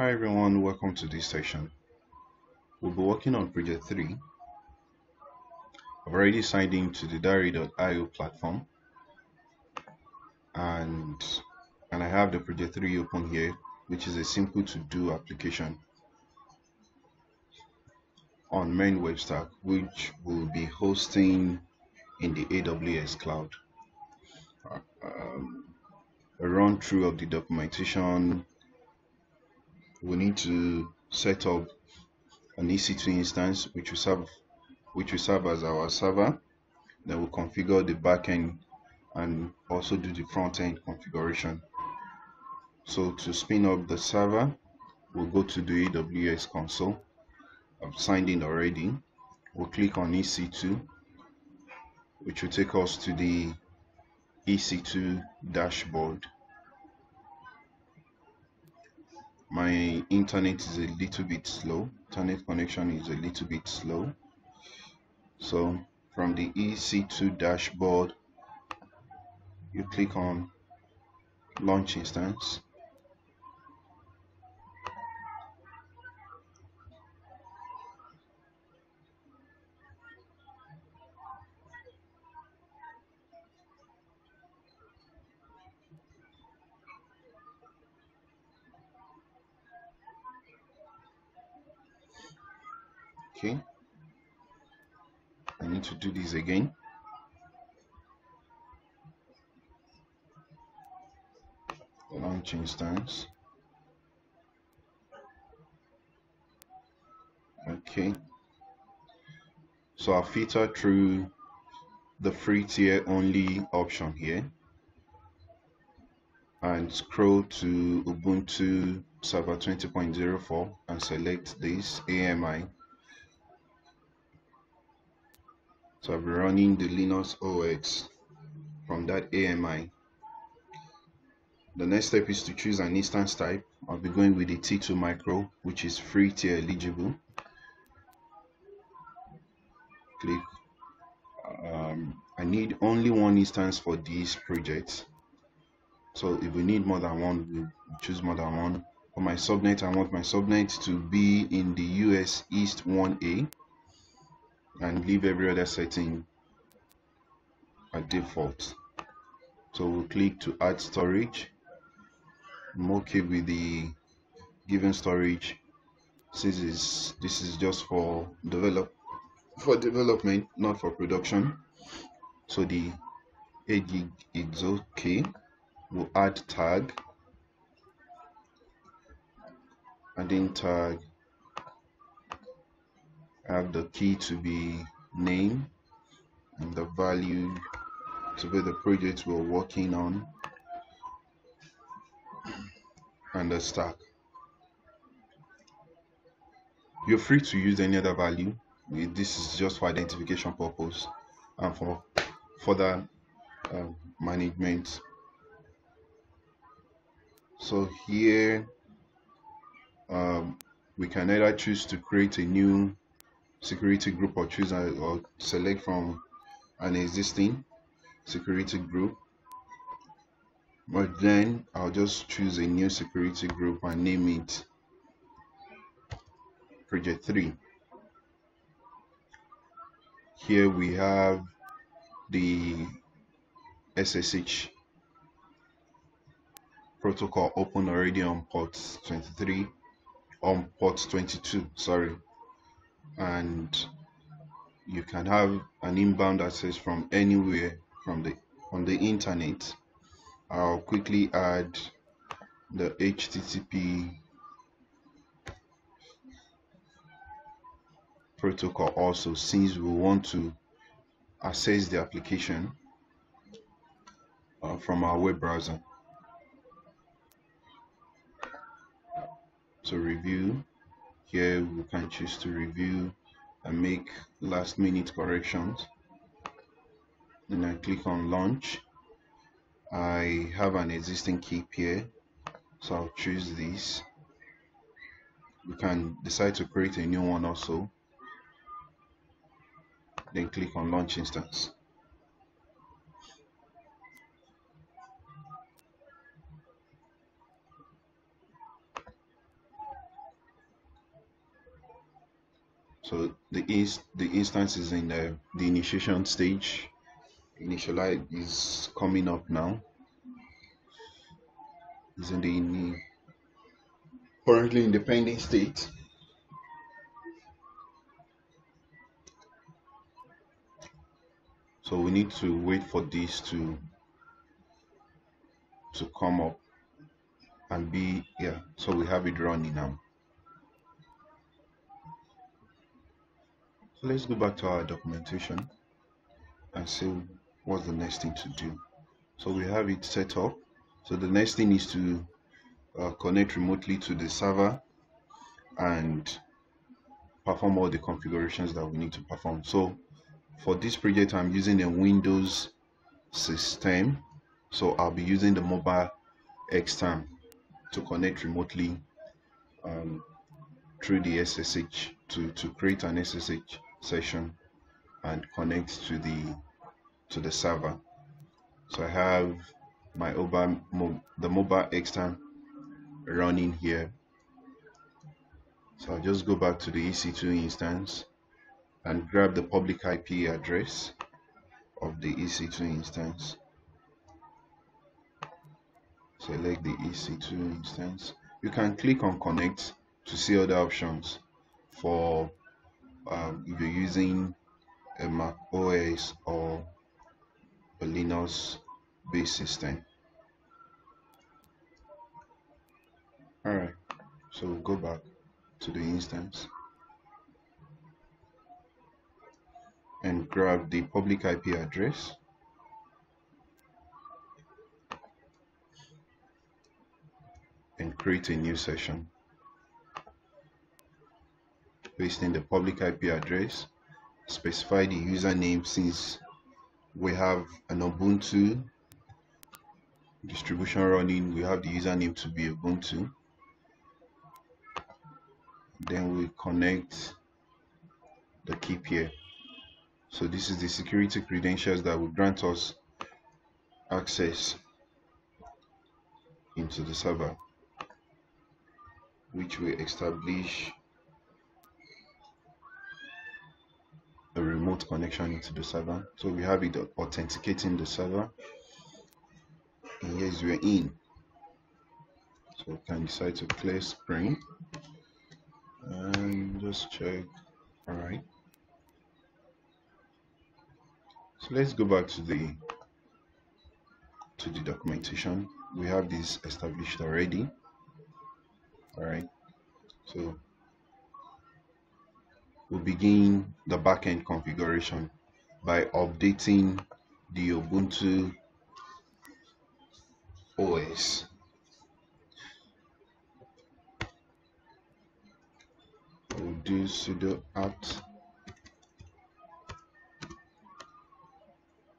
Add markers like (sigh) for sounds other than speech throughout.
Hi everyone, welcome to this session. We'll be working on project 3. I've already signed in to the darey.io platform and and I have the project 3 open here which is a simple to do application on MERN web stack which will be hosting in the AWS cloud. Um, a run through of the documentation we need to set up an EC2 instance which will serve which will serve as our server. Then we'll configure the backend and also do the front end configuration. So to spin up the server, we'll go to the AWS console. I've signed in already. We'll click on EC2, which will take us to the EC2 dashboard. My internet is a little bit slow. Internet connection is a little bit slow. So from the ec2 dashboard you click on launch instance okay. I need to do this again. Launch instance okay. So I'll filter through the free tier only option here and scroll to Ubuntu server 20.04 and select this AMI So I'll be running the Linux OS from that AMI. The next step is to choose an instance type. I'll be going with the T2 Micro, which is free tier eligible. Click. Um, I need only one instance for this project. So if we need more than one, we'll choose more than one. For my subnet, I want my subnet to be in the US East 1A and leave every other setting at default. So we'll click to add storage. I'm okay with the given storage. Since is this is just for develop for development not for production. So the 8 gig is okay. We'll add tag. Adding tag have the key to be name and the value to be the project we're working on and the stack. You're free to use any other value. This is just for identification purpose and for further um, management. So here um, we can either choose to create a new security group or choose a, or select from an existing security group. But then I'll just choose a new security group and name it project 3 here we have the SSH protocol open already on port 23 on port 22 sorry and you can have an inbound access from anywhere from the on the internet. I'll quickly add the HTTP protocol also since we want to access the application uh, from our web browser so review here we can choose to review and make last minute corrections. Then I click on launch I have an existing keep here so I'll choose this. You can decide to create a new one also. Then click on launch instance so the is the instance is in the, the initiation stage. Initialize is coming up now. Is in the currently in the pending state. So we need to wait for this to to come up and be yeah so we have it running now so let's go back to our documentation and see what's the next thing to do. So we have it set up. So the next thing is to uh, connect remotely to the server and perform all the configurations that we need to perform. So for this project i'm using a windows system. So i'll be using the mobile xterm to connect remotely um, through the SSH to, to create an SSH session and connect to the to the server. So I have my mobile the MobaXterm running here. So I'll just go back to the EC2 instance and grab the public IP address of the EC2 instance select the EC2 instance. You can click on connect to see other options for um, if you're using a Mac OS or a Linux based system. Alright, so we'll go back to the instance and grab the public IP address and create a new session. Paste in the public IP address, specify the username since we have an Ubuntu distribution running, we have the username to be Ubuntu. Then we connect the key pair. So this is the security credentials that will grant us access into the server which we establish remote connection into the server. So we have it authenticating the server. And yes, we're in. So we can decide to clear screen and just check. All right. So let's go back to the to the documentation. We have this established already all right so we'll begin the backend configuration by updating the Ubuntu OS we'll do sudo apt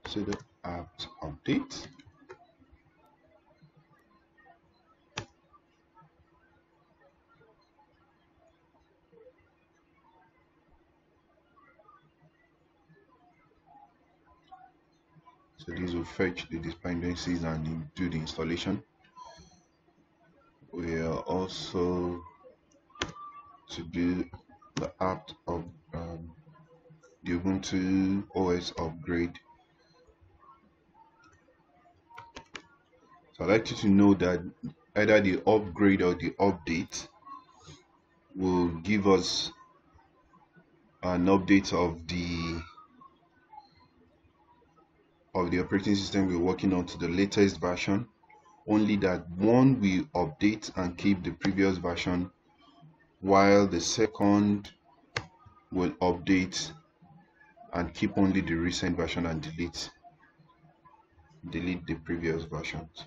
sudo apt update So this will fetch the dependencies and do the installation. We are also to do the apt of um, the Ubuntu OS upgrade. So I'd like you to know that either the upgrade or the update will give us an update of the of the operating system we're working on to the latest version only that one will update and keep the previous version while the second will update and keep only the recent version and delete delete the previous versions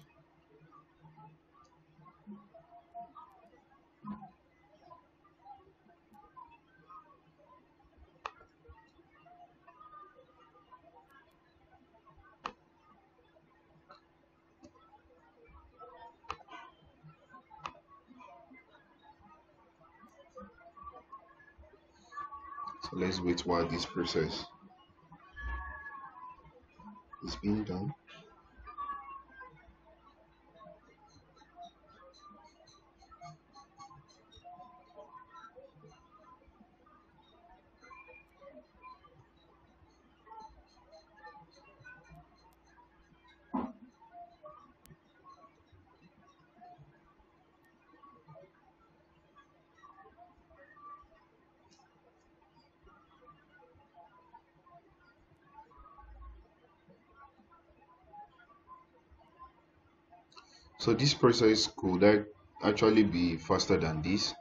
Let's wait while this process is being done. So this process could actually be faster than this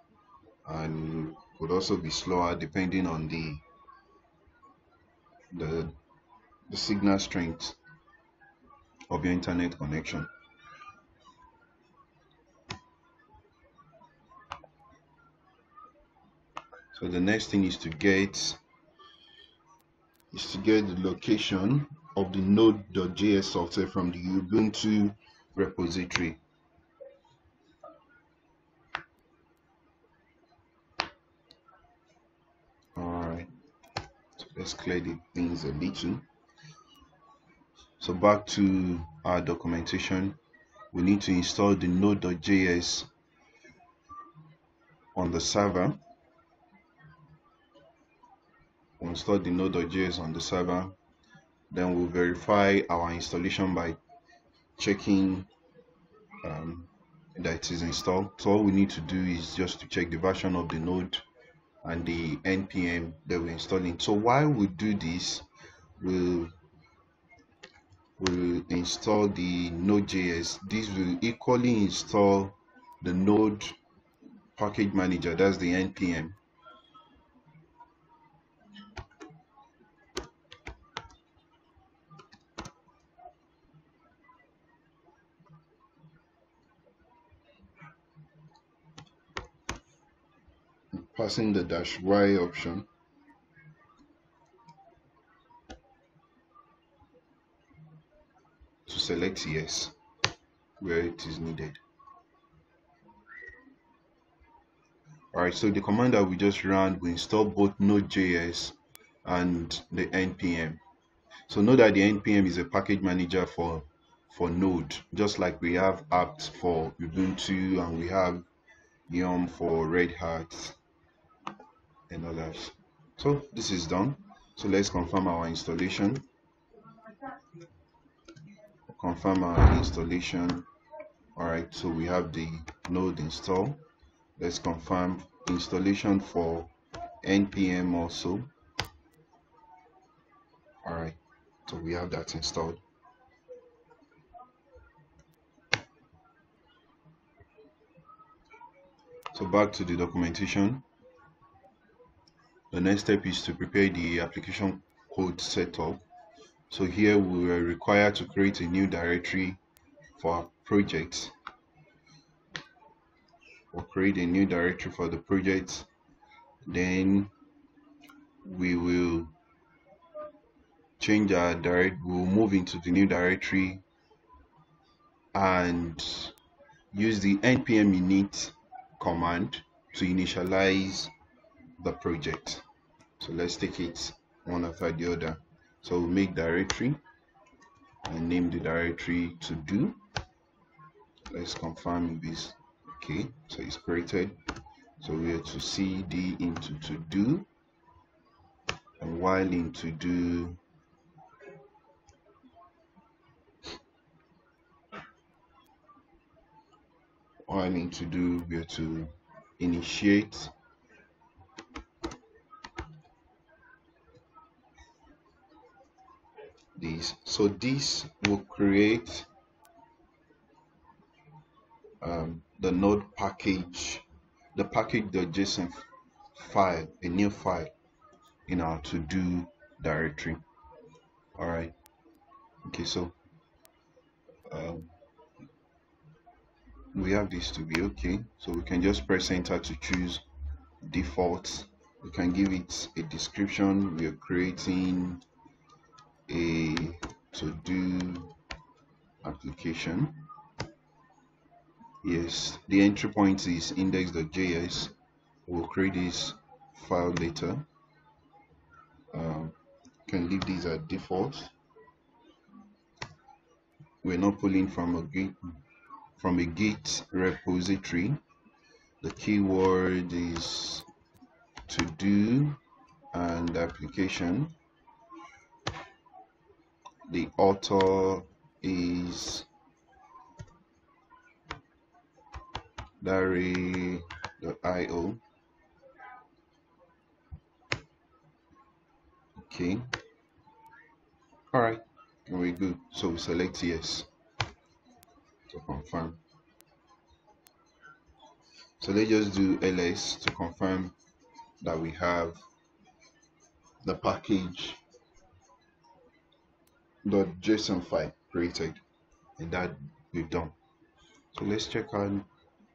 and could also be slower depending on the the, the signal strength of your internet connection. So the next thing is to get is to get the location of the node.js software from the ubuntu repository. Alright so let's clear the things a little so back to our documentation. We need to install the node.js on the server. We'll install the node.js on the server. Then we'll verify our installation by checking um, that it is installed. So all we need to do is just to check the version of the node and the npm that we're installing. So while we do this we'll will install the node.js this will equally install the node package manager that's the npm passing the dash y option. To select yes where it is needed. Alright so the command that we just ran will install both node.js and the npm so know that the npm is a package manager for for node just like we have apt for ubuntu and we have yum for red hat and others. So this is done. So let's confirm our installation. Confirm our installation. All right so we have the node install. Let's confirm installation for npm also. All right so we have that installed. So back to the documentation the next step is to prepare the application code setup. So here we are required to create a new directory for our project. We'll create a new directory for the project. Then we will change our direct, we'll move into the new directory and use the npm init command to initialize the project. So let's take it one after the other. So we'll make directory and name the directory to do. Let's confirm this okay. So it's created. So we are to cd into to do. And while in to do while in to do we are to initiate this. So this will create um, the node package the package.json file a new file in our to do directory. All right okay so um, we have this to be okay. So we can just press enter to choose default we can give it a description. We are creating a to do application. Yes the entry point is index.js we'll create this file later. Um, can leave these at default. We're not pulling from a git from a git repository. The keyword is to do and application the author is Darey.io. Okay. All right. Very good. So we select yes to confirm. so let's just do ls to confirm that we have the package json file created. And that we've done. So let's check out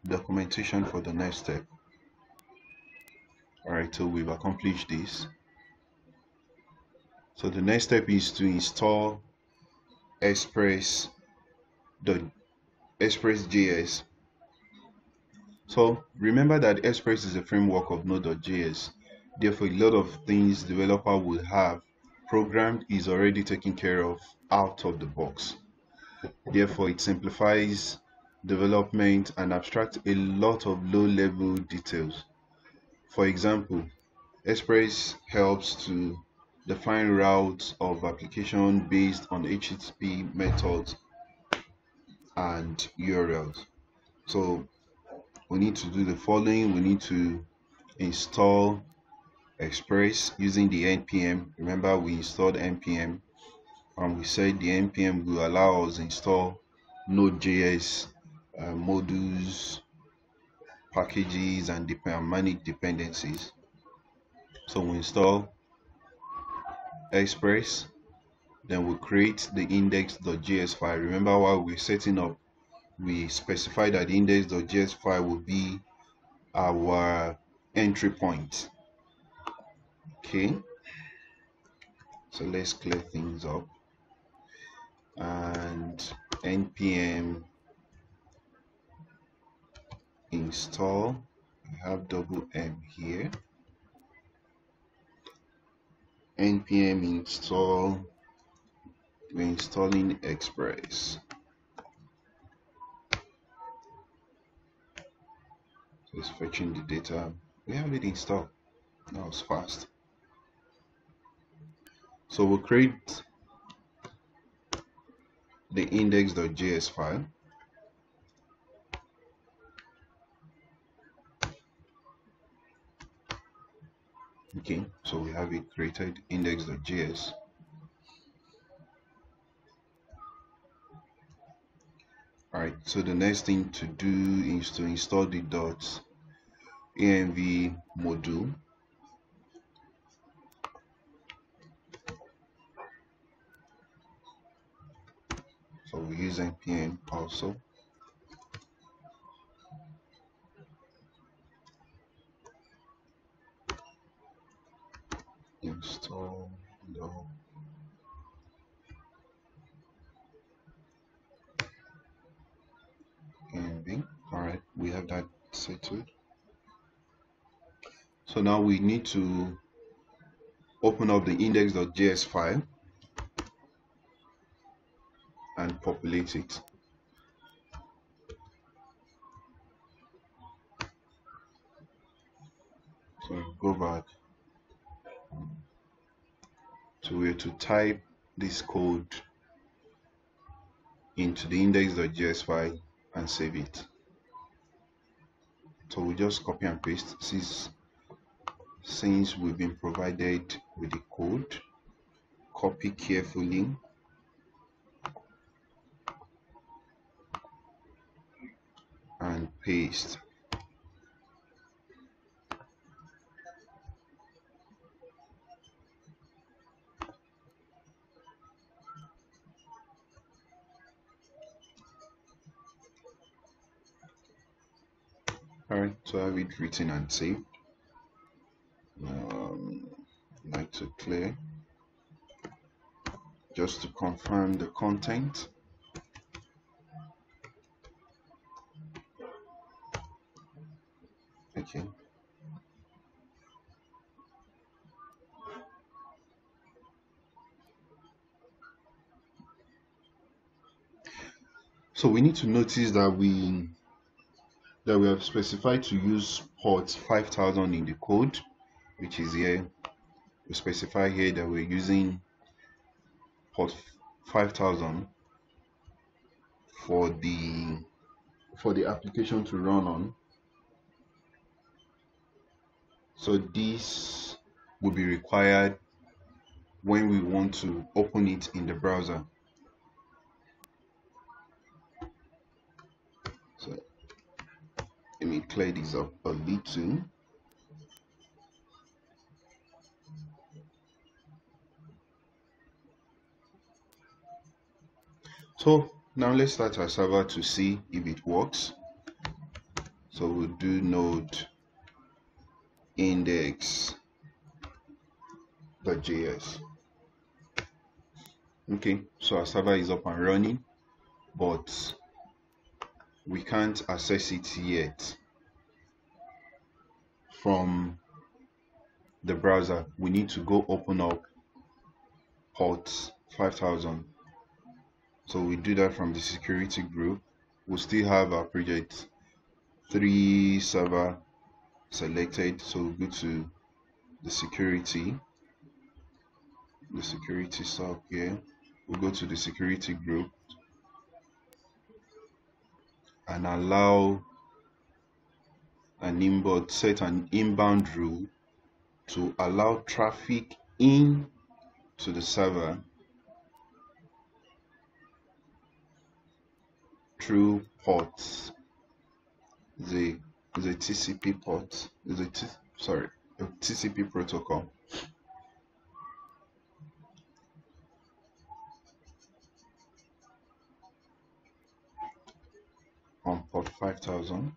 documentation for the next step. All right so we've accomplished this. So the next step is to install express the express.js so remember that express is a framework of node.js therefore a lot of things developer will have programmed is already taken care of out of the box therefore it simplifies development and abstracts a lot of low level details for example, Express helps to define routes of application based on HTTP methods and URLs. So we need to do the following. We need to install Express using the npm. Remember we installed npm and we said the npm will allow us install Node.js uh, modules packages and manage dependencies. So we install Express, then we create the index.js file. Remember while we're setting up, we specify that index.js file will be our entry point. Okay, so let's clear things up. And npm install. I have double M here. Npm install. We're installing express. It's fetching the data. We have it installed. That was fast so we'll create the index.js file. Okay so we have it created index.js alright so the next thing to do is to install the. dot env module so we use npm also. Install env all right we have that set settled so now we need to open up the index.js file and populate it so go back so we have to type this code into the index.js file and save it. So we just copy and paste. Since since we've been provided with the code. Copy carefully and paste Alright, so I have it written and saved. Um, like to clear just to confirm the content. So we need to notice that we that we have specified to use port 5000 in the code which is here. We specify here that we're using port 5000 for the for the application to run on so this will be required when we want to open it in the browser. So let me clear this up a little. So now let's start our server to see if it works. So we'll do node index.js okay so our server is up and running but we can't access it yet from the browser. We need to go open up port 5000 so we do that from the security group. We'll still have our project 3 server selected. So we'll go to the security the security sub here. We'll go to the security group and allow an inbound set an inbound rule to allow traffic in to the server through ports. The the TCP port. Is a T, sorry a TCP protocol. On port 5000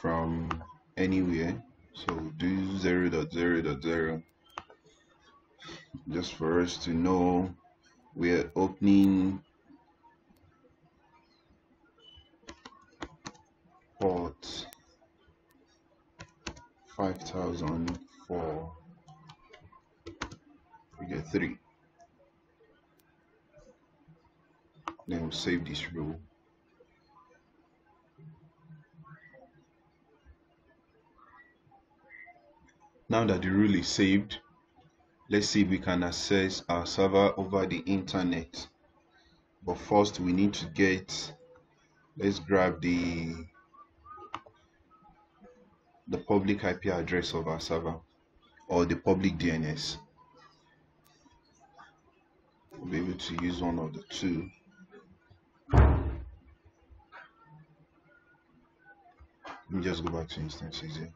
from anywhere. So do 0 dot 0 dot 0 just for us to know we're opening port 5000 for we get 3 then we'll save this rule now that the rule is saved let's see if we can access our server over the internet. But first we need to get let's grab the the public IP address of our server or the public DNS we'll be able to use one of the two. Let me just go back to instances here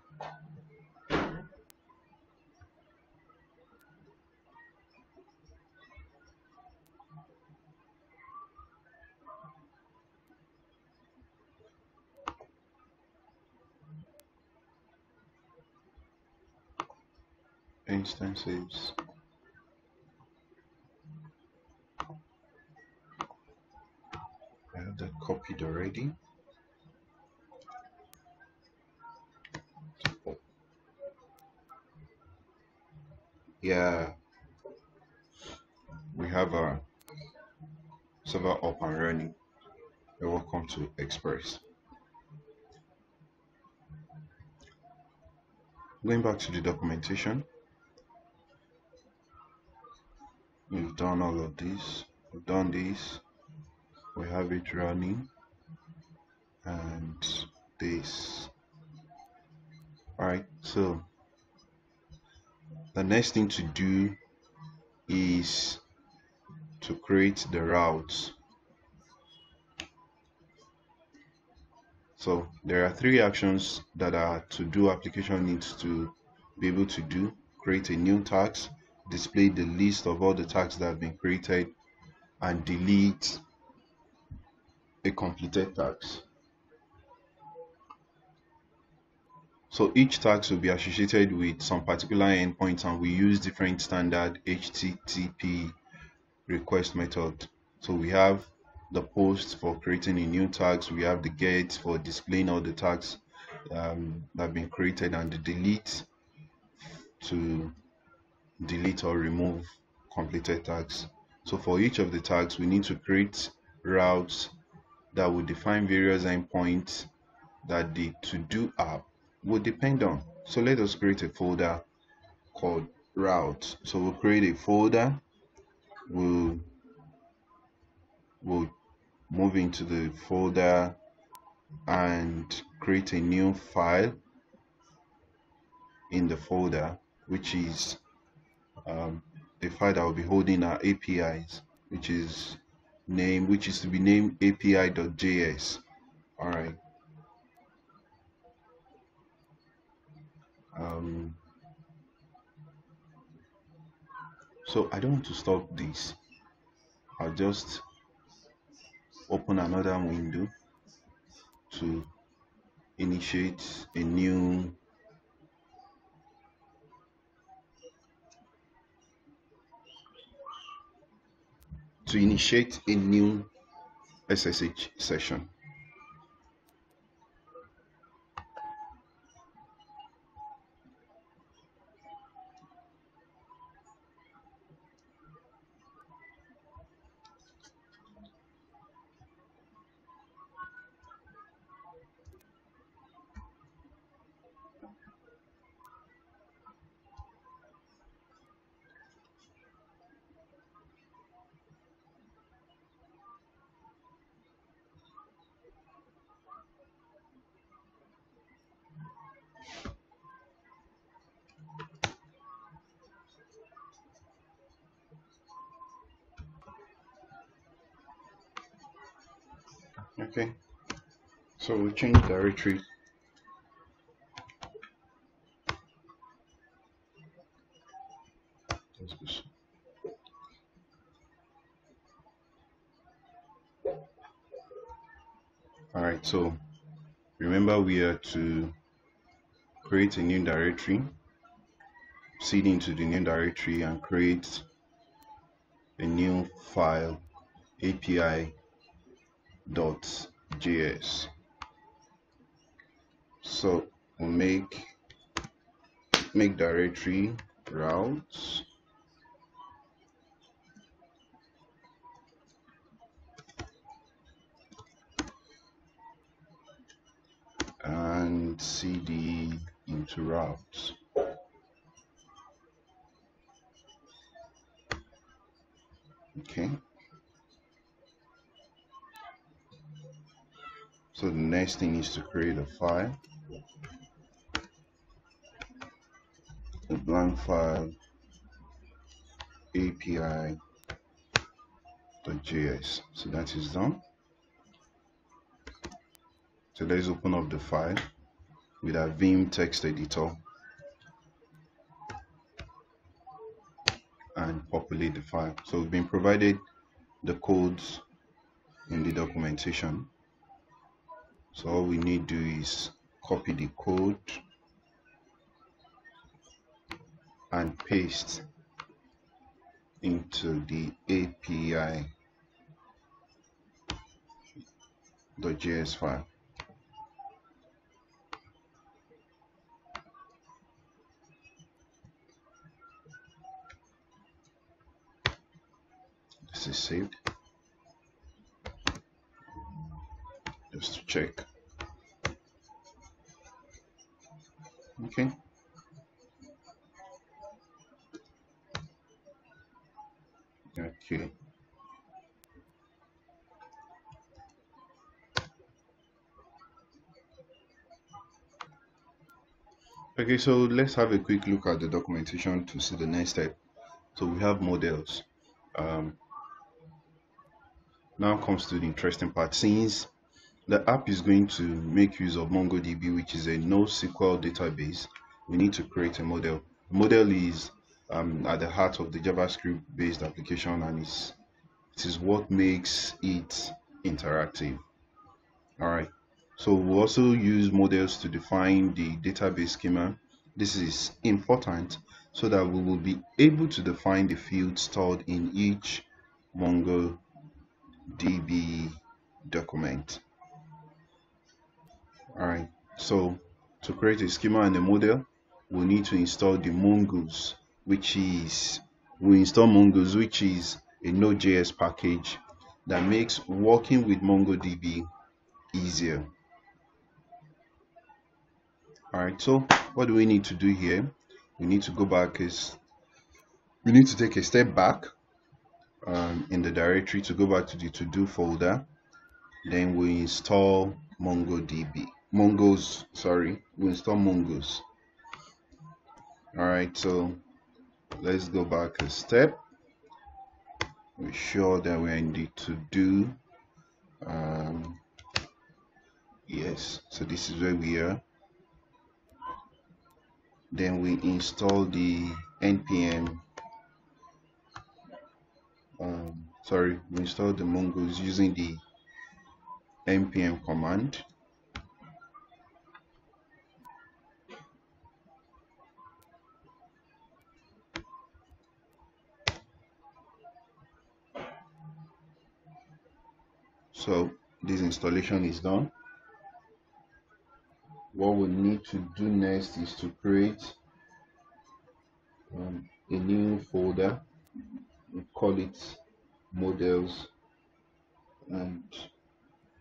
instances I have that copied already. Yeah. We have a server up and running. Welcome to express. Going back to the documentation we've done all of this. We've done this. We have it running. And this. Alright so the next thing to do is to create the routes so there are three actions that are to do application needs to be able to do create a new task display the list of all the tags that have been created and delete a completed task so each tag will be associated with some particular endpoints and we use different standard http request method. So we have the post for creating a new tags we have the get for displaying all the tags um, that have been created and the delete to delete or remove completed tags. So for each of the tags we need to create routes that will define various endpoints that the to-do app will depend on. So let us create a folder called routes. so we'll create a folder. We'll we'll move into the folder and create a new file in the folder which is um, a file that will be holding our APIs, which is name, which is to be named API.js. All right. Um, so I don't want to stop this. I'll just open another window to initiate a new to initiate a new SSH session. Change directory all right so remember we are to create a new directory cd into the new directory and create a new file api dot js so we'll make make directory routes. And cd into routes. Okay. So the next thing is to create a file, a blank file api.js. So that is done. So let's open up the file with our Vim text editor and populate the file. So we've been provided the codes in the documentation so all we need to do is copy the code and paste into the API the .js file. This is saved. Just to check. Okay. Okay. Okay, so let's have a quick look at the documentation to see the next step. So we have models. Um, now comes to the interesting part. Since the app is going to make use of MongoDB, which is a NoSQL database. We need to create a model. Model is um, at the heart of the JavaScript based application and it's, it is what makes it interactive. All right. So we also use models to define the database schema. This is important so that we will be able to define the fields stored in each MongoDB document alright so to create a schema and a model we need to install the mongoose which is we install mongoose which is a node.js package that makes working with mongodb easier. Alright so what do we need to do here? We need to go back is we need to take a step back um, in the directory to go back to the to-do folder. Then we install mongodb Mongoose, sorry, we install Mongoose. Alright, so let's go back a step. We're sure that we're in the to do. Um, yes, so this is where we are. then we install the npm um, sorry we install the mongoose using the npm command so this installation is done. What we need to do next is to create um, a new folder. We call it models and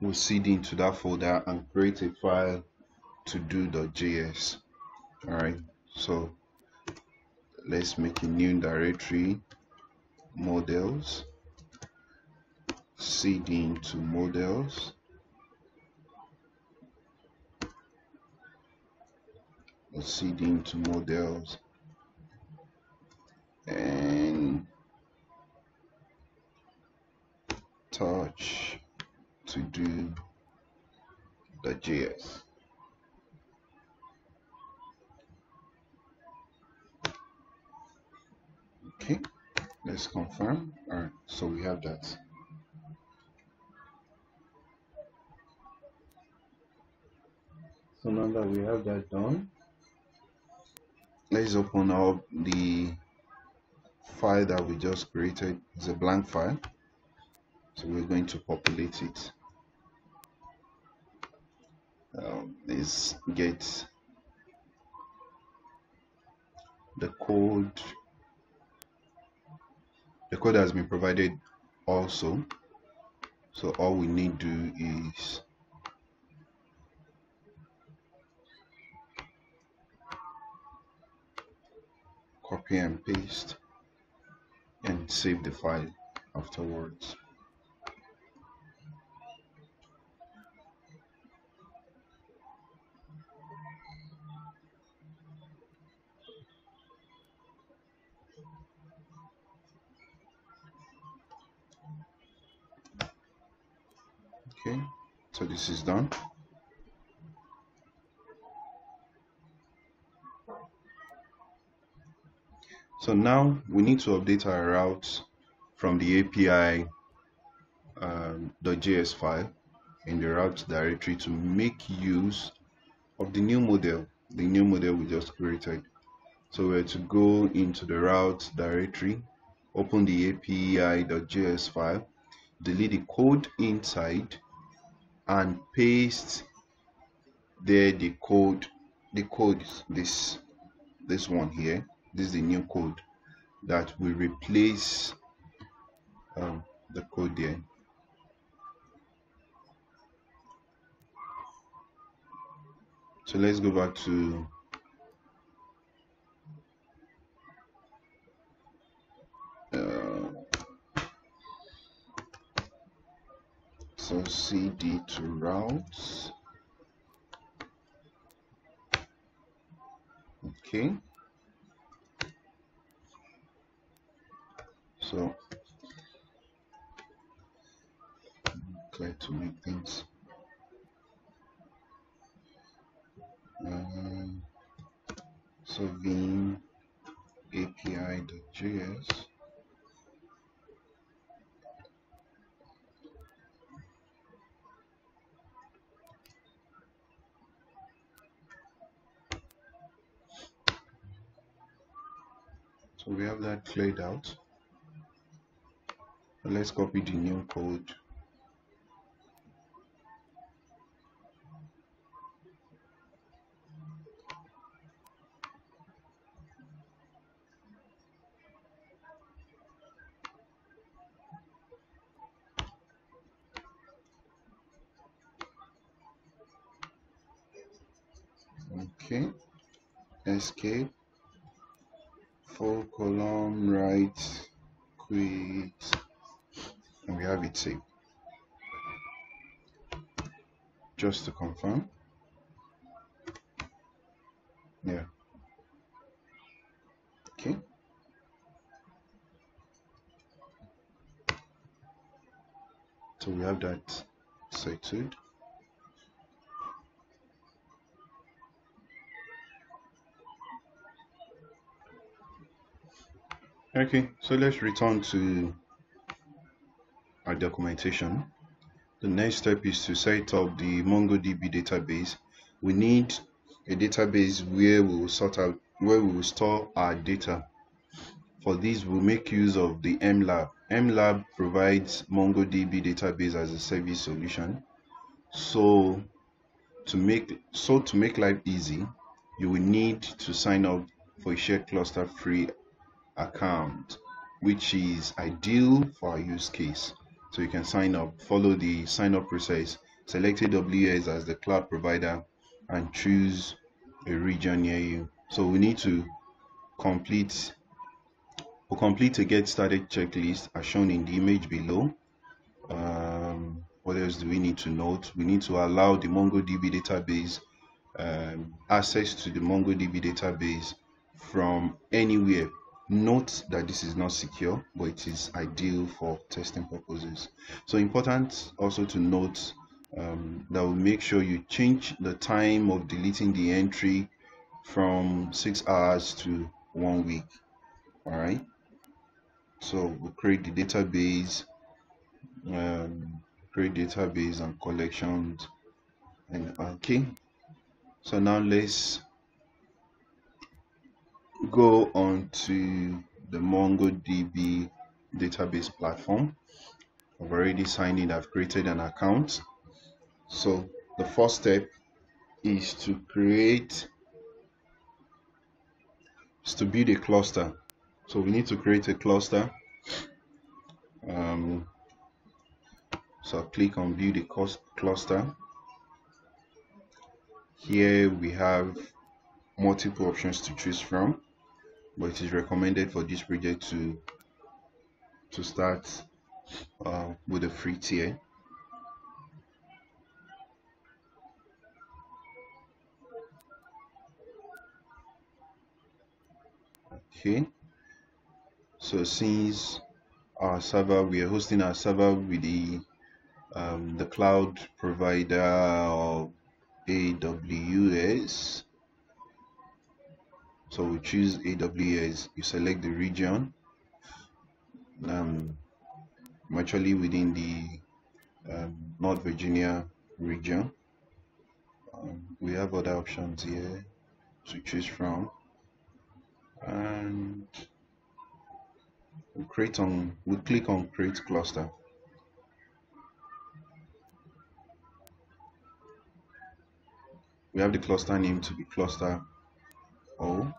we'll cd into that folder and create a file to do.js all right so let's make a new directory models cd into models cd into models and touch to do the JS. Okay, let's confirm. All right, so we have that. So now that we have that done, let's open up the file that we just created. It's a blank file. So we're going to populate it. Um, let's get the code. The code has been provided also. So all we need to do is copy and paste and save the file afterwards. Okay, so this is done. So now we need to update our route from the API um, .js file in the route directory to make use of the new model, the new model we just created. So we're to go into the route directory, open the API.js file, delete the code inside, and paste there the code. The code this, this one here this is the new code that will replace um, the code there. So let's go back to uh, so cd to routes. Okay so try to make things um, so vim api.js so we have that cleared out let's copy the new code. Okay. Escape. Full column write quit and we have it saved. Just to confirm. Yeah. Okay. So we have that settled okay so let's return to our documentation. The next step is to set up the mongodb database. We need a database where we will sort out where we will store our data. For this we'll make use of the mlab mlab provides mongodb database as a service solution. So to make so to make life easy you will need to sign up for a shared cluster free account which is ideal for our use case so you can sign up follow the sign up process select aws as the cloud provider and choose a region near you. So we need to complete we'll complete a get started checklist as shown in the image below. Um, what else do we need to note? We need to allow the mongodb database um, access to the mongodb database from anywhere note that this is not secure but it is ideal for testing purposes. So important also to note um, that will make sure you change the time of deleting the entry from six hours to one week all right? So we create the database um, create database and collections and okay. So now let's go on to the MongoDB database platform. I've already signed in, I've created an account. So the first step is to create, is to build a cluster. So we need to create a cluster. Um, so I'll click on build a cluster. Here we have multiple options to choose from but it is recommended for this project to to start uh, with a free tier. Okay. So since our server we are hosting our server with the um, the cloud provider of AWS so we choose AWS you select the region um, I'm actually within the um, North Virginia region. Um, we have other options here to choose from. And we create on we click on create cluster. We have the cluster name to be cluster O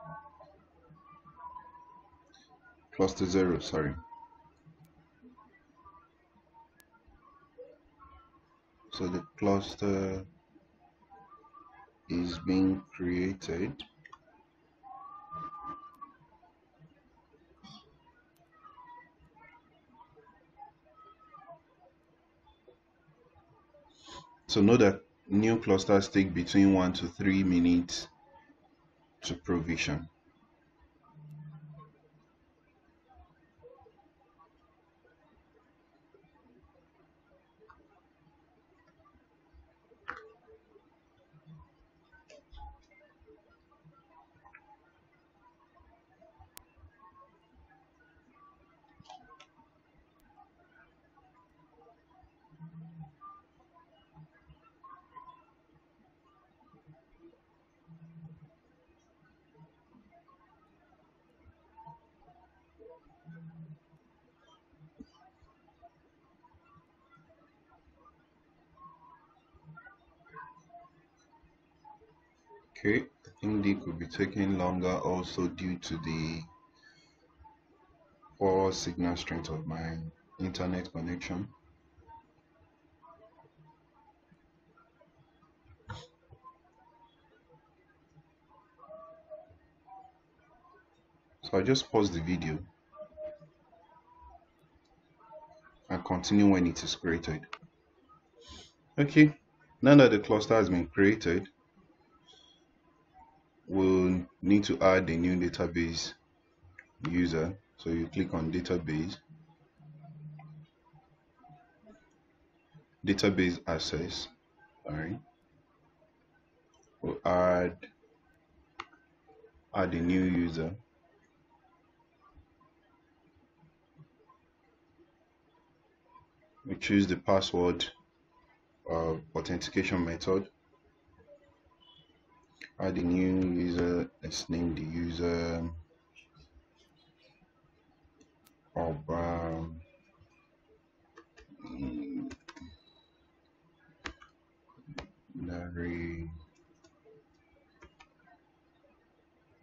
plus the 0 sorry. So the cluster is being created. So know that new clusters take between one to three minutes to taking longer also due to the poor signal strength of my internet connection. So I just pause the video and continue when it is created. Okay, now that the cluster has been created, we'll need to add a new database user. So you click on database database access all right we'll add add a new user. We choose the password uh, authentication method add a new user let's name the user. Of um, Larry.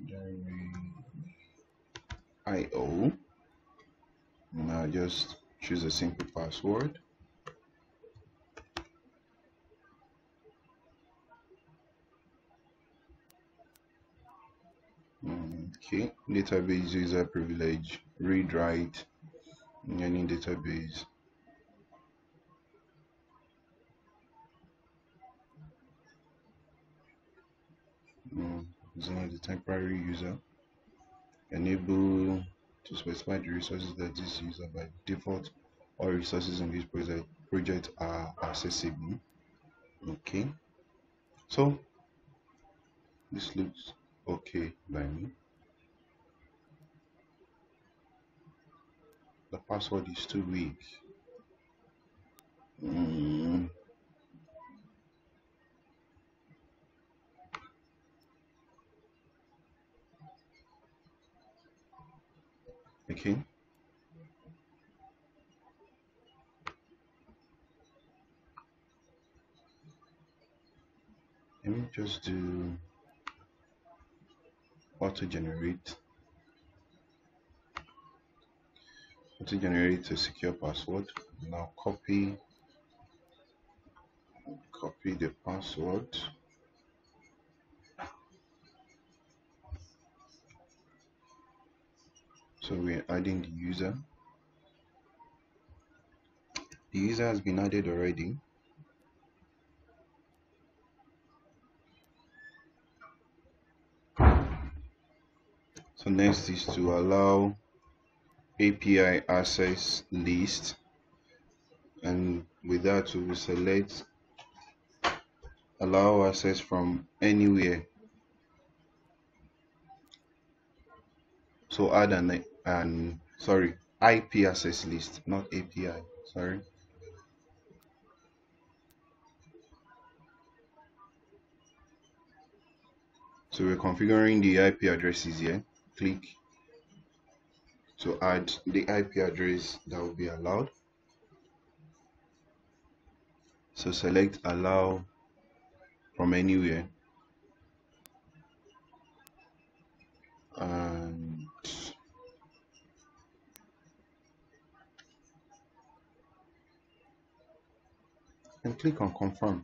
Larry. IO now just choose a simple password okay. Database user privilege. Read write. In any database. Mm, is not the temporary user enable to specify the resources that this user by default all resources in this project project are accessible. Okay. So this looks okay by me password is too weak mm. okay. Let me just do auto generate auto generate a secure password? Now copy copy the password. So we're adding the user. The user has been added already. So next is to allow API access list. And with that we will select allow access from anywhere. So add an and sorry IP access list not API sorry. So we're configuring the IP addresses here. Click to add the IP address that will be allowed so select allow from anywhere and and click on confirm.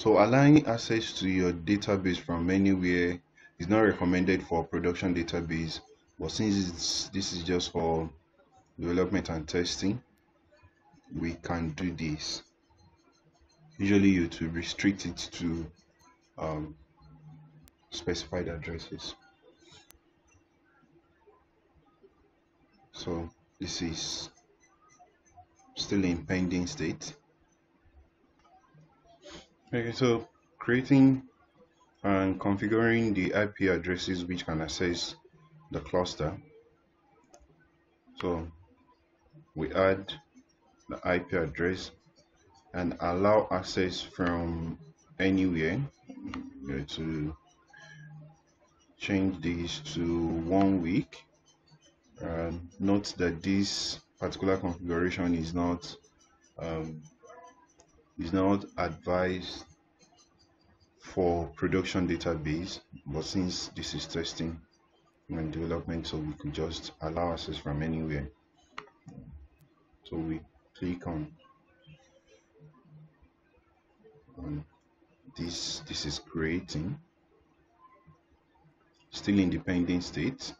So allowing access to your database from anywhere is not recommended for production database, but since this is just for development and testing, we can do this. Usually you to restrict it to um, specified addresses so this is still in pending state okay so creating and configuring the IP addresses which can access the cluster. So we add the IP address and allow access from anywhere to change this to one week. Uh, note that this particular configuration is not um, is not advised for production database but since this is testing and development so we could just allow access from anywhere so we click on on this this is creating still independent state.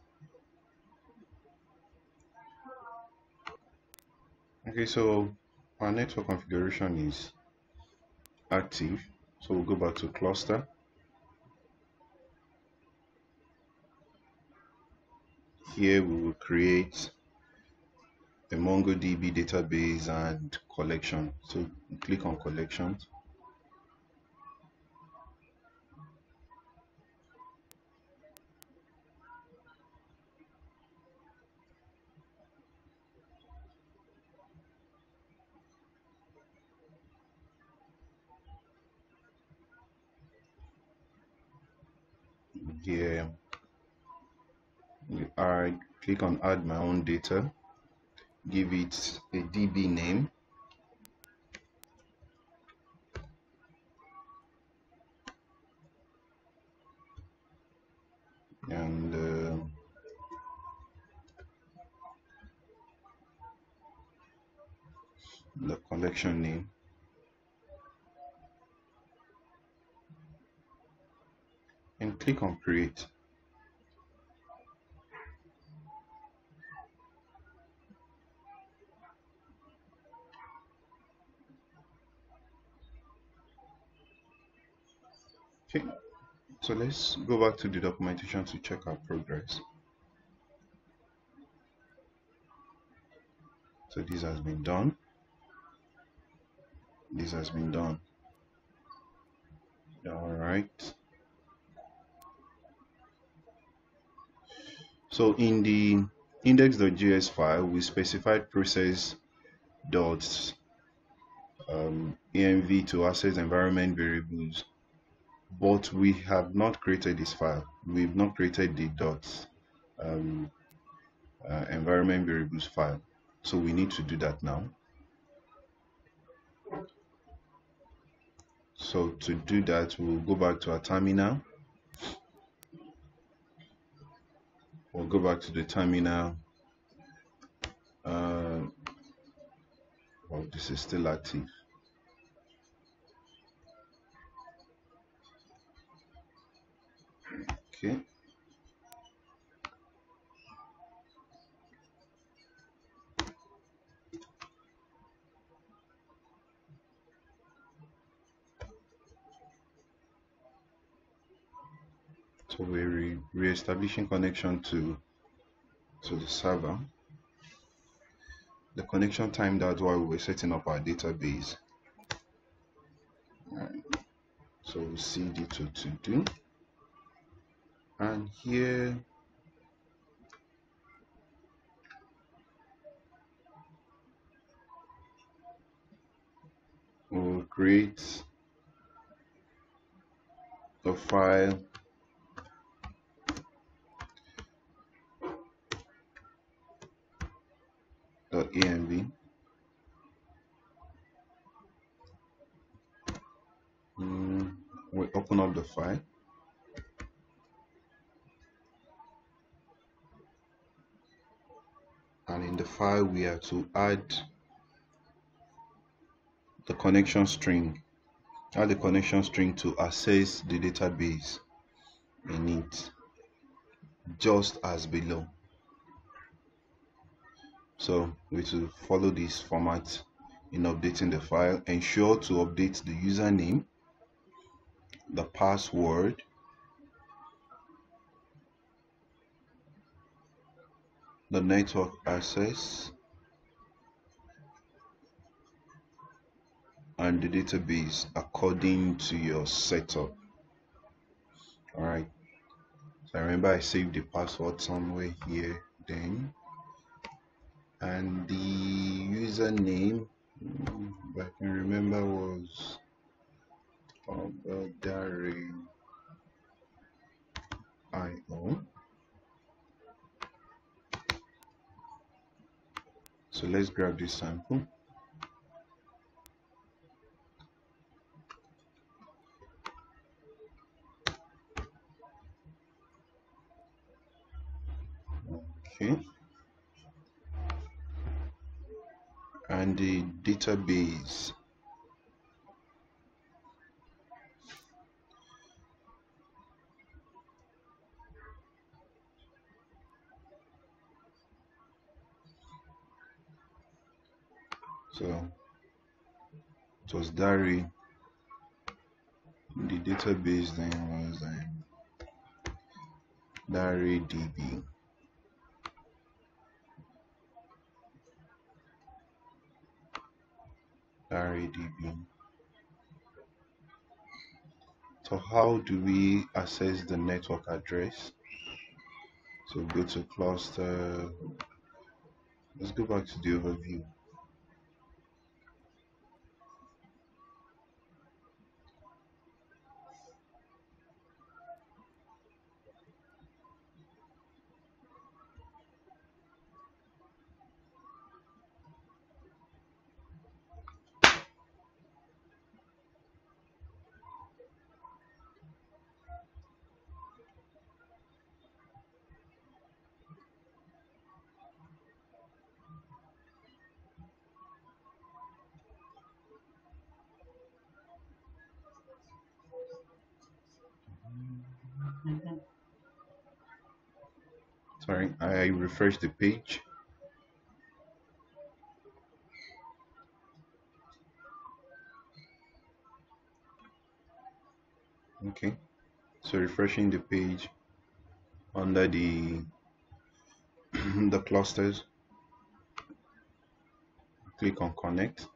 Okay, so our network configuration is active. So we'll go back to cluster. Here we will create a MongoDB database and collection. So click on collections. Here. I click on add my own data give it a DB name. And uh, the collection name and click on create. Okay so let's go back to the documentation to check our progress. So this has been done. This has been done. All right so in the index.js file we specified process dot um, env to access environment variables. But we have not created this file. We've not created the dot um, uh, environment variables file. So we need to do that now. So to do that we'll go back to our terminal we'll go back to the terminal uh, well this is still active. Okay so we're re re-establishing connection to to the server. The connection time that's why we were setting up our database. So we cd to to do. And here we'll create a file .env mm, we open up the file. And in the file we are to add the connection string. Add the connection string to access the database in it just as below so we to follow this format in updating the file. Ensure to update the username the password the network access and the database according to your setup. All right. So I remember I saved the password somewhere here then and the username if I can remember was um, uh, Obadare IO so let's grab this sample. Okay and the database. So it was Darey. The database then was um, Darey DB DB. So how do we access the network address? So go to cluster. Let's go back to the overview. Sorry I refresh the page. Okay so refreshing the page under the (clears throat) the clusters. Click on connect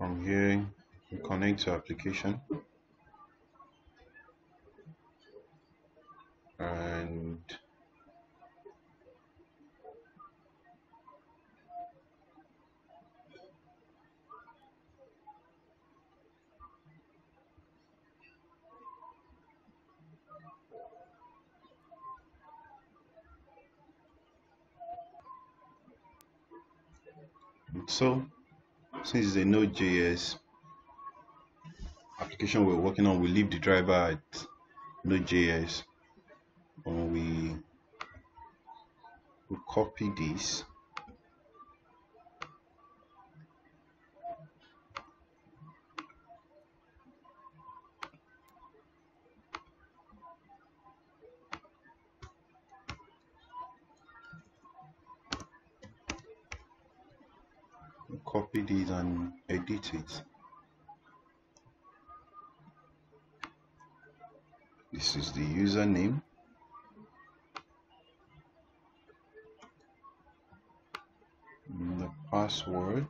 from here. You connect to application. And so since it's a node.js application we're working on we leave the driver at node.js and we we copy this copy this and edit it this is the username. Mm, the password.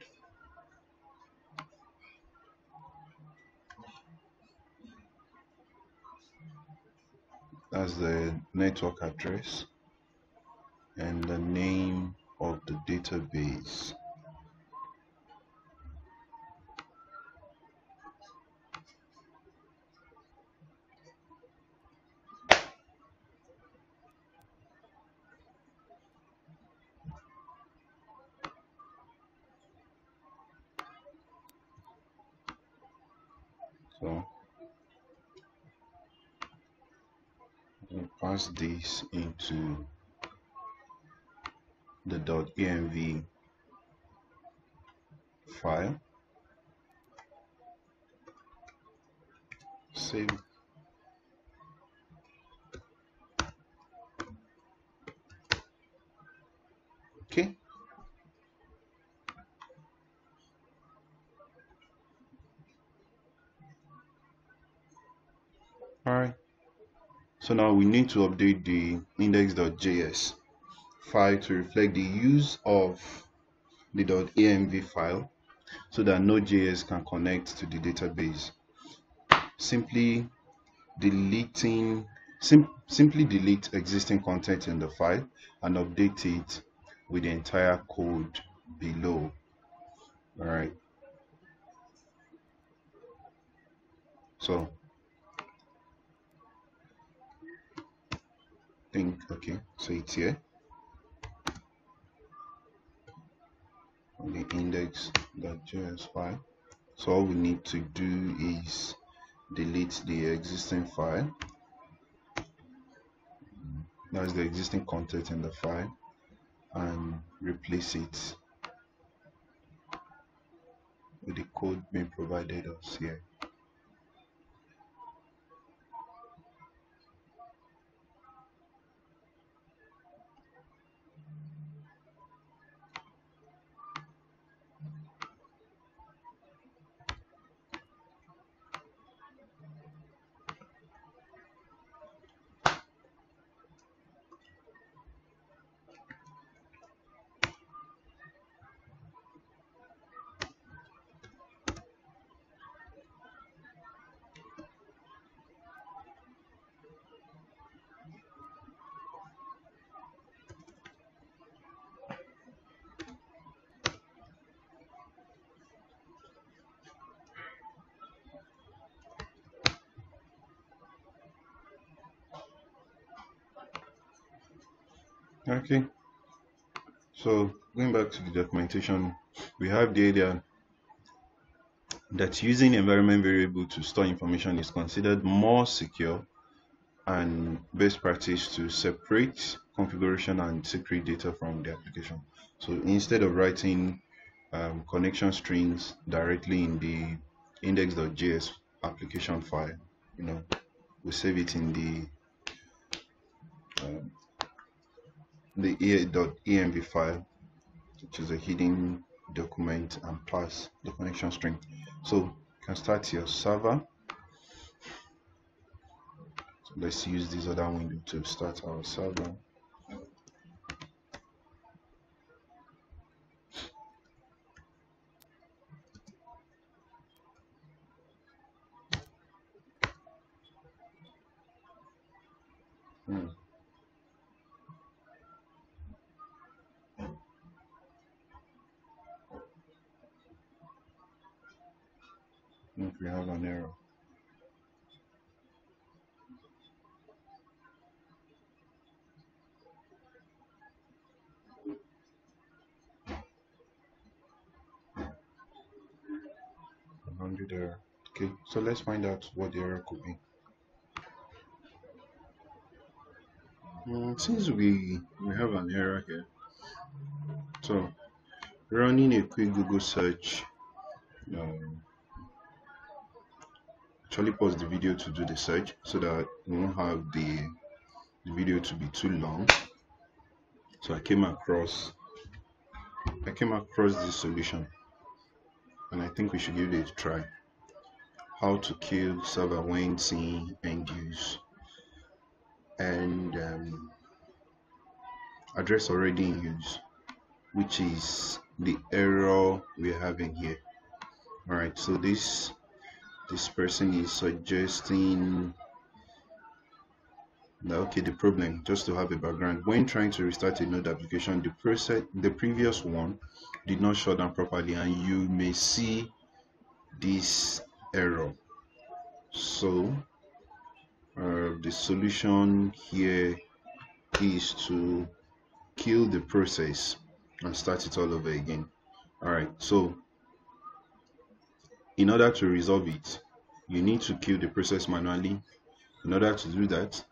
That's the network address and the name of the database so we pass this into the .env file. Save okay Alright, so now we need to update the index.js file to reflect the use of the .env file so that Node.js can connect to the database. Simply deleting sim simply delete existing content in the file and update it with the entire code below. Alright. So think okay so it's here. On the index.js file. So all we need to do is delete the existing file. That's the existing content in the file and replace it with the code being provided us here okay so going back to the documentation we have the idea that using environment variable to store information is considered more secure and best practice to separate configuration and secret data from the application. So instead of writing um, connection strings directly in the index.js application file you know we save it in the um, the e.env file which is a hidden document and plus the connection string. So you can start your server. So let's use this other window to start our server an error hundred error okay so let's find out what the error could be. Mm, since we we have an error here so running a quick google search um, actually pause the video to do the search so that we won't have the, the video to be too long so i came across i came across this solution and I think we should give it a try. How to kill server when seeing end use and um, address already in use, which is the error we're having here. All right, so this this person is suggesting okay the problem just to have a background. When trying to restart a node application the process the previous one did not shut down properly and you may see this error. So uh, the solution here is to kill the process and start it all over again. All right so in order to resolve it you need to kill the process manually in order to do that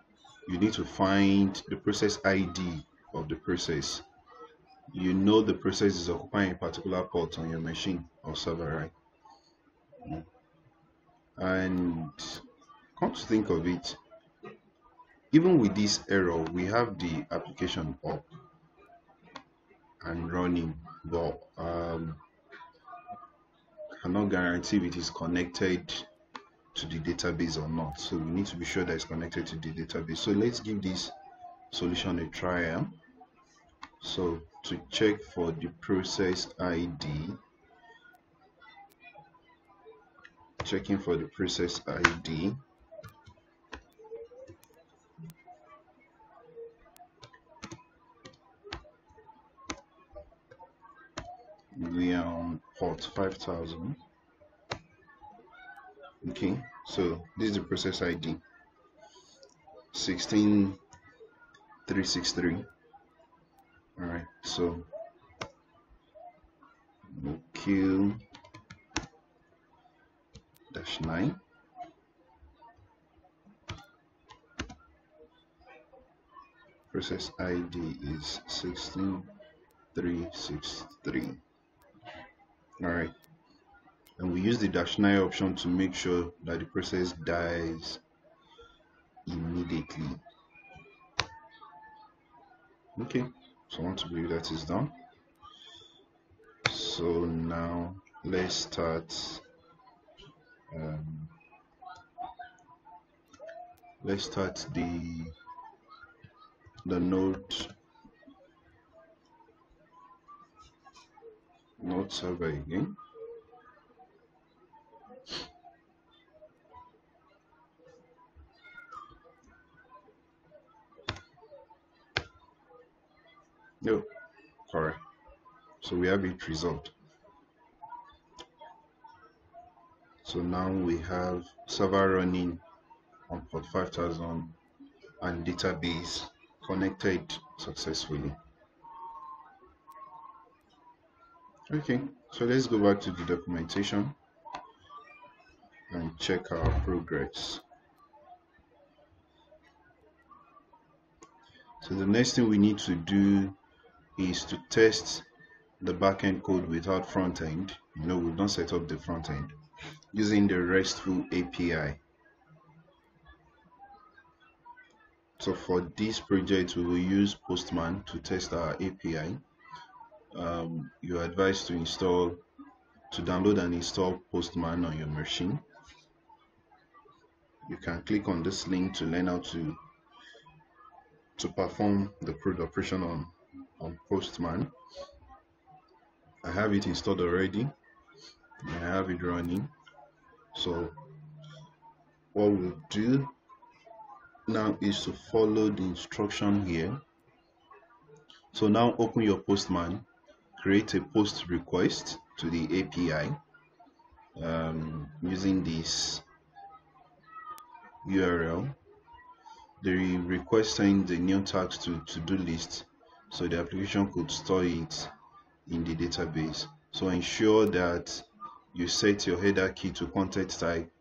you need to find the process ID of the process. You know the process is occupying a particular port on your machine or server, right? And come to think of it, even with this error, we have the application up and running, but um, cannot guarantee if it is connected to the database or not. So we need to be sure that it's connected to the database. So let's give this solution a try eh? so to check for the process ID checking for the process ID we are on port 5000 okay so this is the process id 16363 all right so we'll dash 9 process id is 16363 all right. And we use the dash 9 option to make sure that the process dies immediately. Okay. So want to believe that is done. So now let's start um, let's start the the node server again No, correct. So we have it resolved. So now we have server running on port 5000 and database connected successfully. Okay, so let's go back to the documentation and check our progress. So the next thing we need to do is to test the backend code without front end. You know, we've not set up the front end using the RESTful API. So for this project, we will use Postman to test our API. Um, you're advised to install, to download and install Postman on your machine. You can click on this link to learn how to to perform the CRUD operation on, on Postman. I have it installed already. I have it running. So what we'll do now is to follow the instruction here. So now open your Postman, create a post request to the API um, using this URL the request sends the new tags to to-do list so the application could store it in the database. So ensure that you set your header key to content type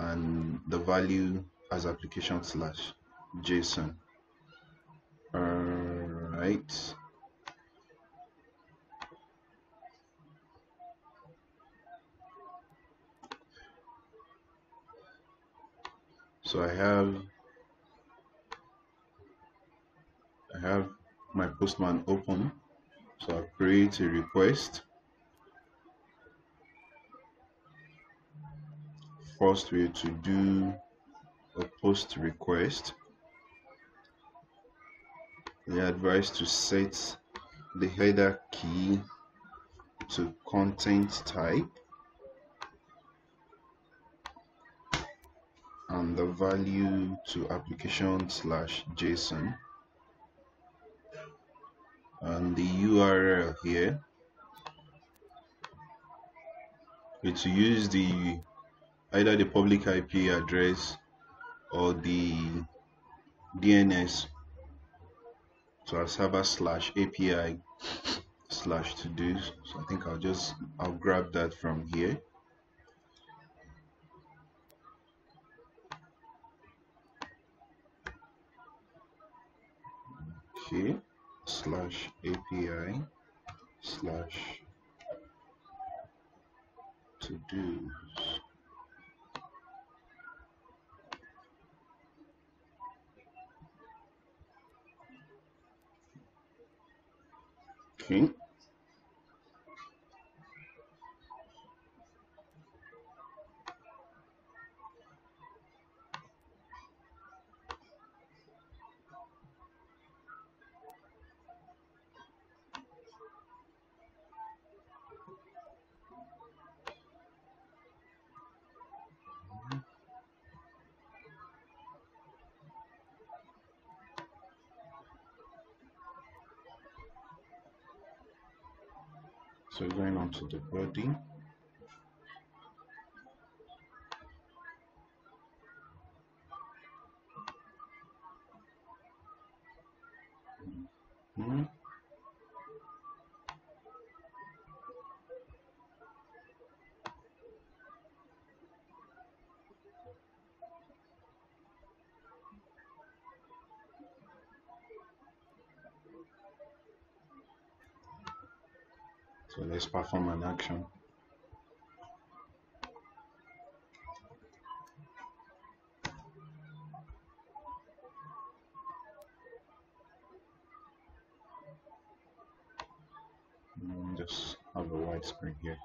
and the value as application slash json. All right so i have I have my postman open. So I create a request. First way to do a post request. We are advised to set the header key to content type and the value to application slash json. And the URL here it's use the either the public IP address or the DNS so our server slash API slash to do. So I think I'll just I'll grab that from here slash API slash to do okay So going on to the body. Mm -hmm. Perform an action. Just have a white screen here.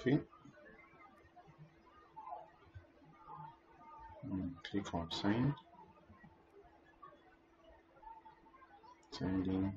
Okay. Mm, click on sign. Sending.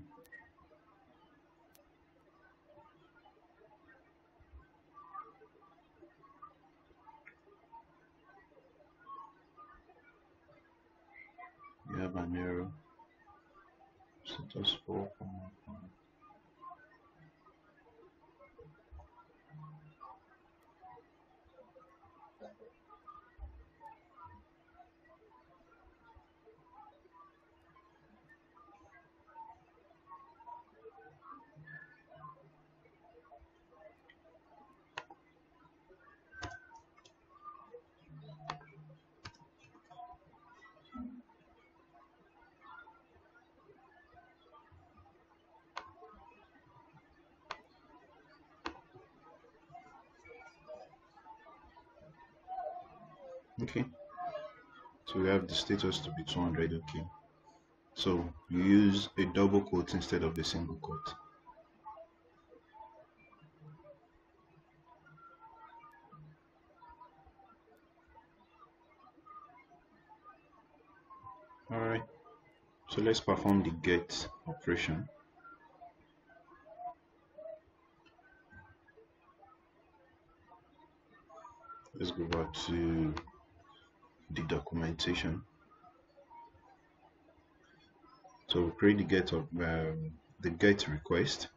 Okay. So we have the status to be 200 okay. So you use a double quote instead of the single quote. All right so let's perform the get operation. Let's go back to the documentation. So create the get of um, the get request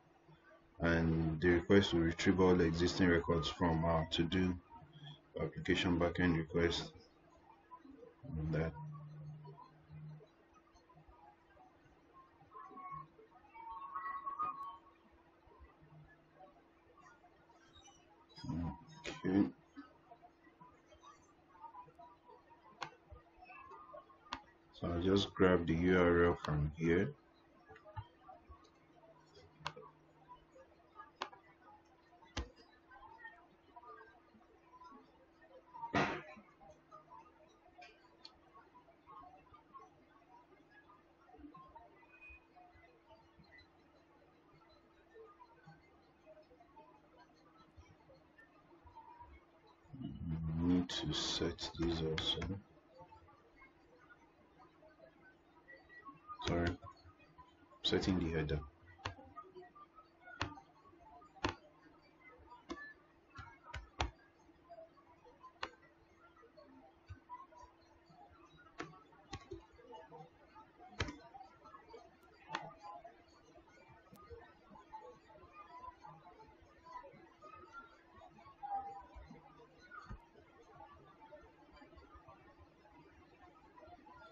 and the request will retrieve all the existing records from our to do application backend request and that okay So I'll just grab the URL from here. to set this also. Sorry. Setting the header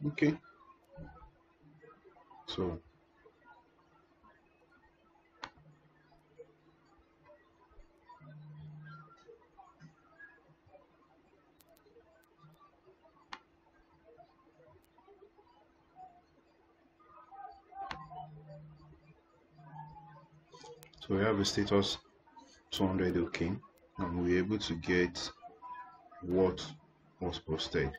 okay so So we have a status 200 okay and we're able to get what was posted.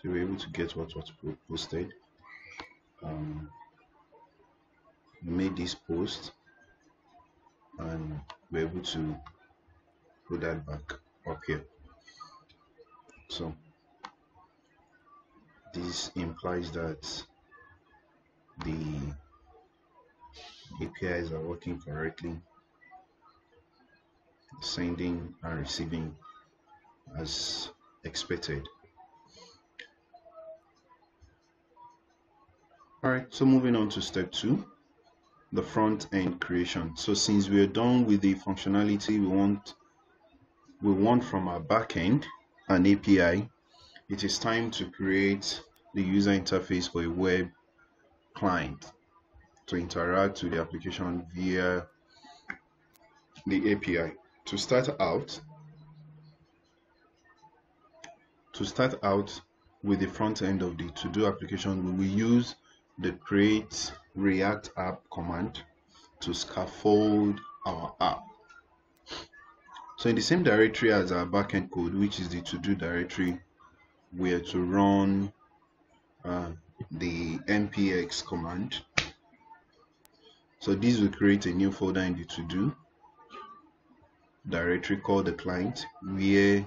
So we were able to get what was posted. Um, made this post and we're able to put that back up here. So this implies that the APIs are working correctly sending and receiving as expected all right so moving on to step two the front end creation. So since we're done with the functionality we want we want from our backend an API it is time to create the user interface for a web client to interact with the application via the API to start out to start out with the front end of the to-do application we will use the create react app command to scaffold our app. So in the same directory as our backend code, which is the to-do directory, we are to run uh, the npx command. So this will create a new folder in the to do directory called the client where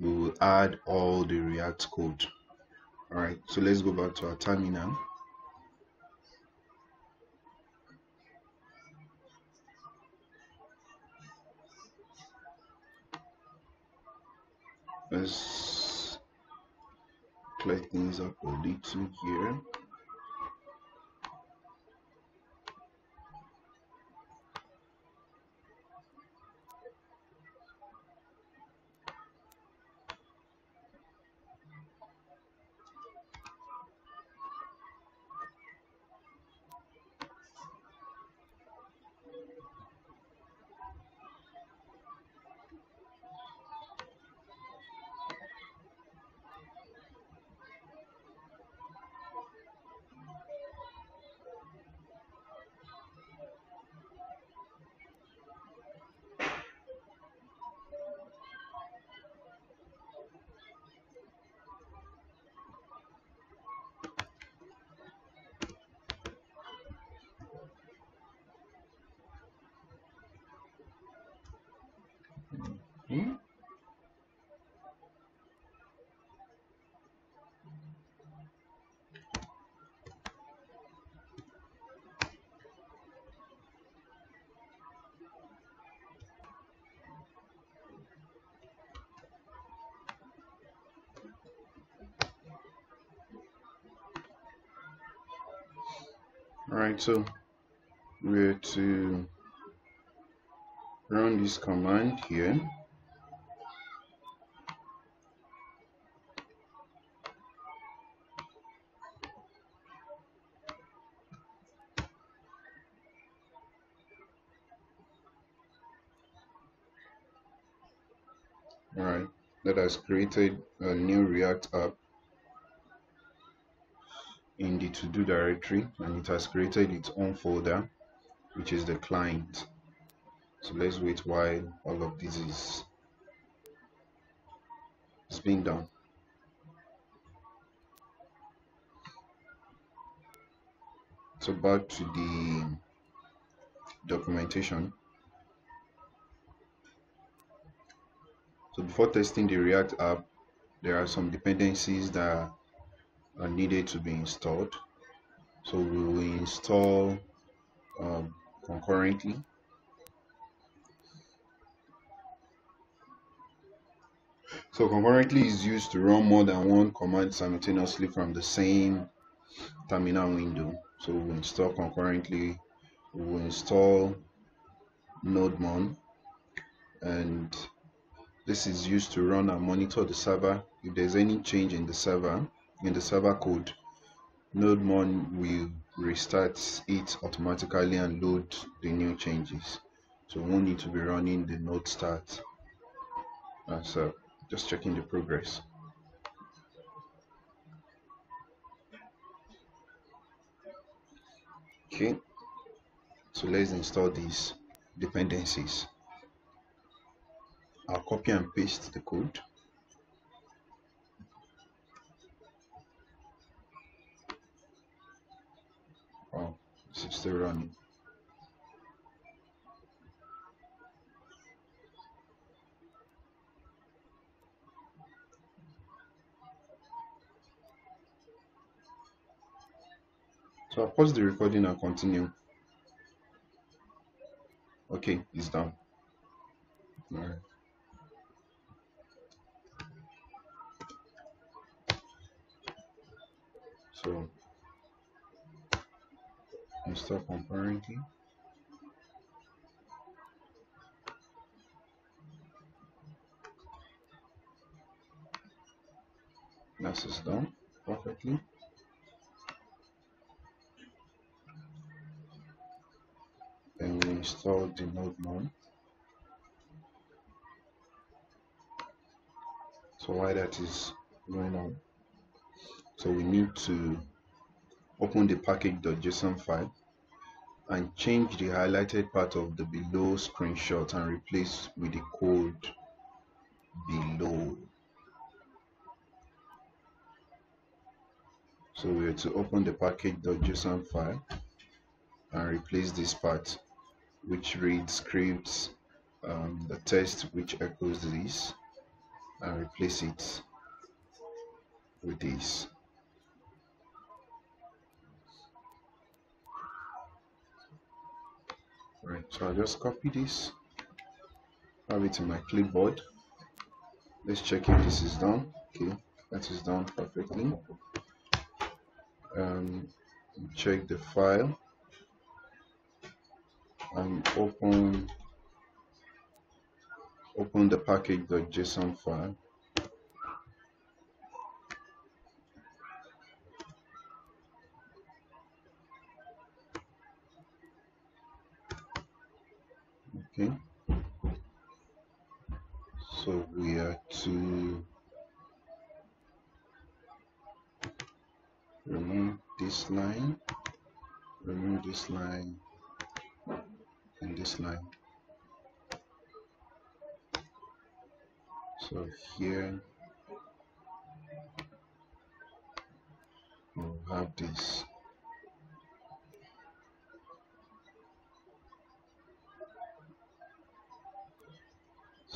we will add all the react code. All right so let's go back to our terminal let's clear things up a little here so we're to run this command here. All right that has created a new react app in the to-do directory and it has created its own folder which is the client. So let's wait while all of this is, is being done. So back to the documentation. So before testing the react app there are some dependencies that are needed to be installed. So we will install um, concurrently. So concurrently is used to run more than one command simultaneously from the same terminal window. So we'll install concurrently. We'll install nodemon and this is used to run and monitor the server. If there's any change in the server in the server code nodemon will restart it automatically and load the new changes. So we won't need to be running the node start. Uh, so just checking the progress. Okay. So let's install these dependencies. I'll copy and paste the code is still running So I'll pause the recording and continue. Okay, it's done. Alright. So install concurrently. This is done perfectly. Then we install the nodemon. So while that is going on, so we need to open the package.json file and change the highlighted part of the below screenshot and replace with the code below. So we are to open the package.json file and replace this part which reads scripts um, the test which echoes this and replace it with this right so I'll just copy this. Have it in my clipboard. Let's check if this is done. Okay that is done perfectly. Um, check the file. And open open the package.json file okay. So we are to remove this line remove this line and this line. So here we'll have this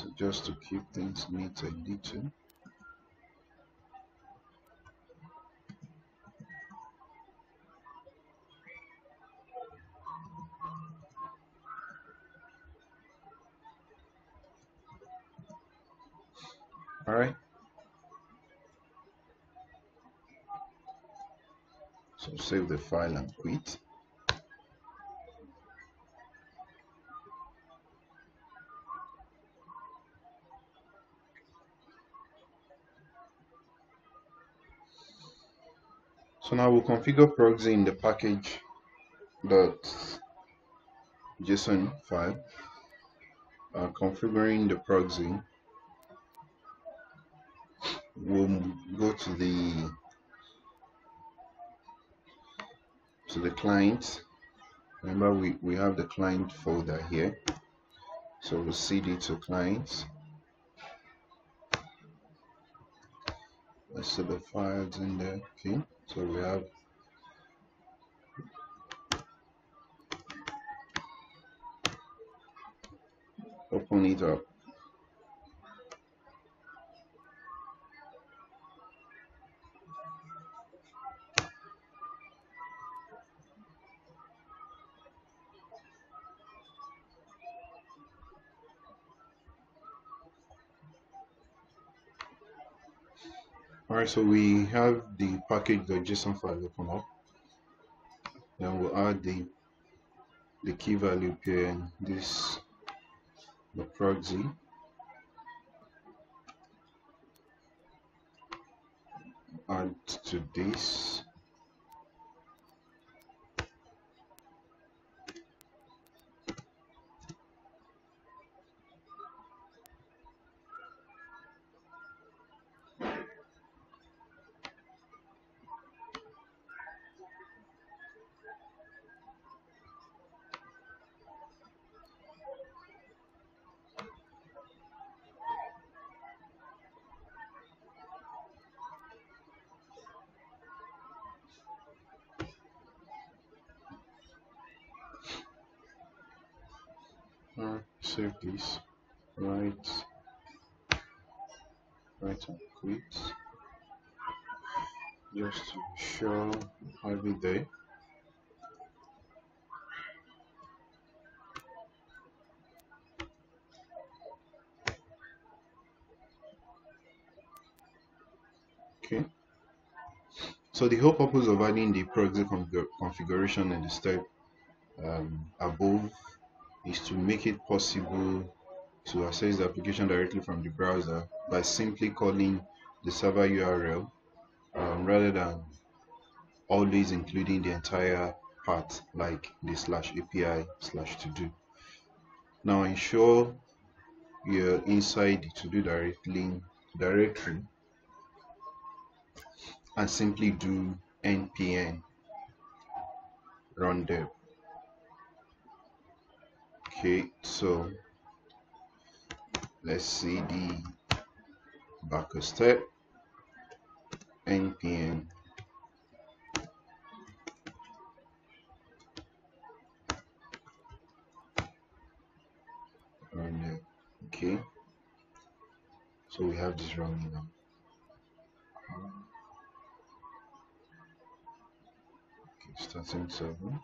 so just to keep things neat a little all right. So save the file and quit so now we'll configure proxy in the package dot json file. Uh, configuring the proxy we'll go to the to the client. Remember we we have the client folder here. So we'll cd to clients let's see the files in there. Okay so we have open it up Alright, so we have the package.json file open up. Then we'll add the the key value pair and this the proxy. Add to this. Save this. Right. Right and quit. Just to show it there okay. So the whole purpose of adding the proxy config configuration and the step um, above is to make it possible to access the application directly from the browser by simply calling the server URL um, rather than always including the entire path like the slash API slash to do. Now ensure you're inside the to do directly directory and simply do npm run dev okay so let's see the back step. Npm and okay. So we have this running now okay, starting server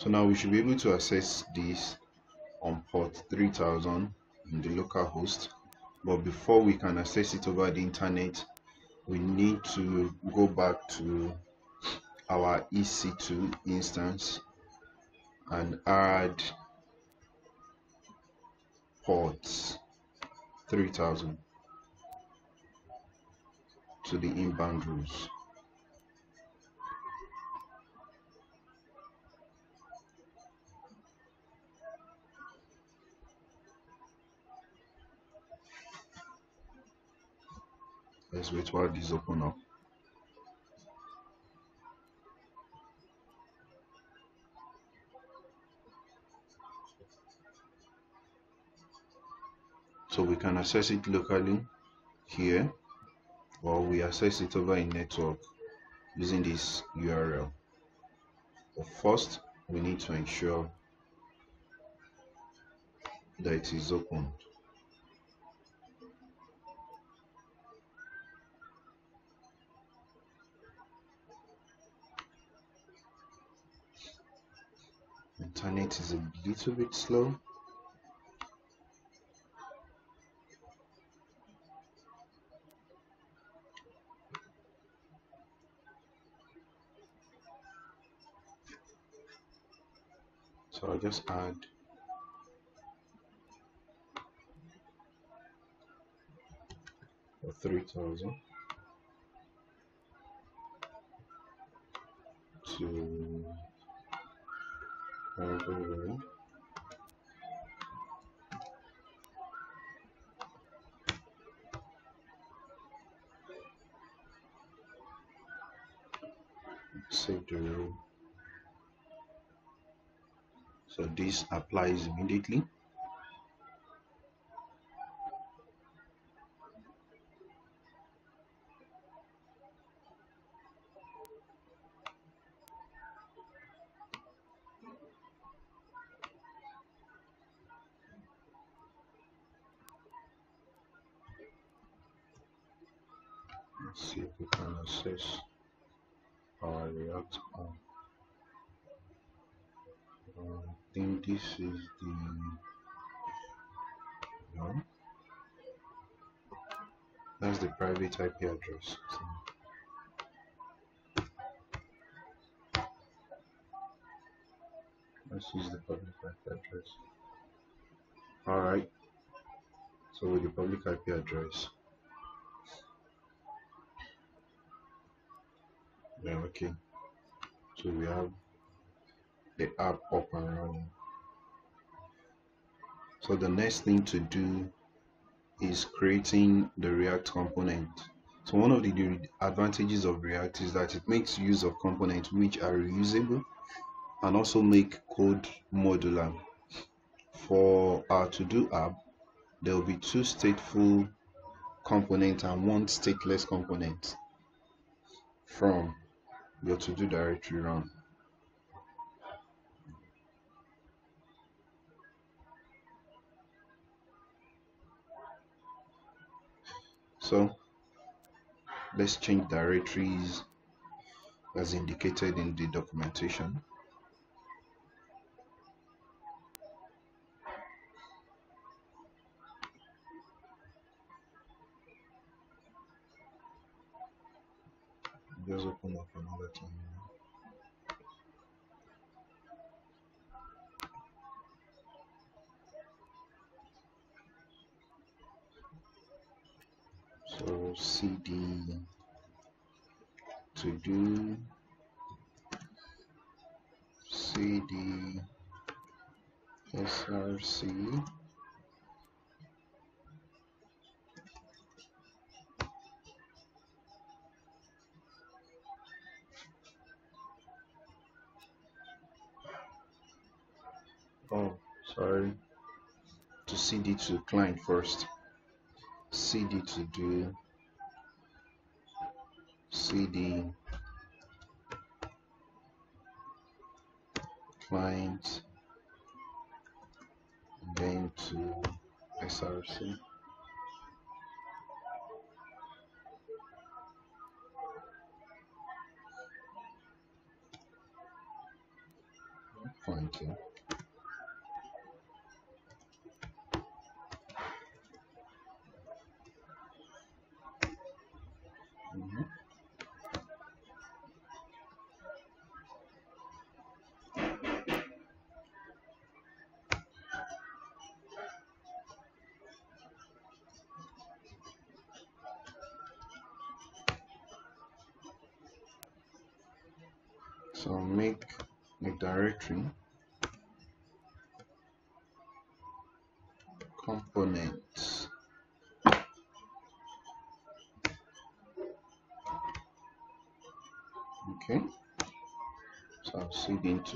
so now we should be able to access this on port 3000 in the local host but before we can access it over the internet we need to go back to our EC2 instance and add ports 3000 to the inbound rules. Let's wait while this open up. So we can access it locally here or we access it over a network using this URL. But first we need to ensure that it is open. Internet is a little bit slow. So I'll just add three thousand this applies immediately IP address. So let's use the public IP address. Alright. So with the public IP address, yeah okay so we have the app up and running so the next thing to do is creating the react component so one of the advantages of react is that it makes use of components which are reusable and also make code modular for our to do app there will be two stateful components and one stateless component from your to-do directory run. So let's change directories as indicated in the documentation. just open up another time. So cd to do. Cd src oh sorry. To cd to client first cd to do. Cd client. Then to src Thank you.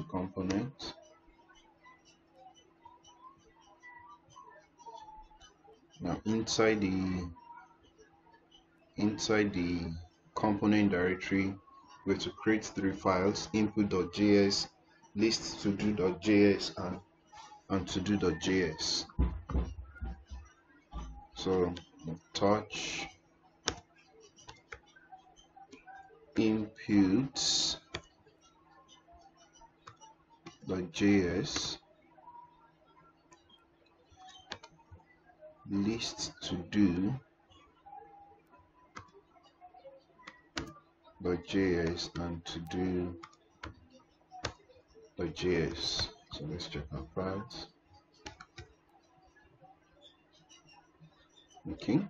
Components. Now inside the inside the component directory, we have to create three files: input.js, list to do.js, and and to do.js. So touch inputs .js list to do .js and to do .js. So let's check our files. Okay.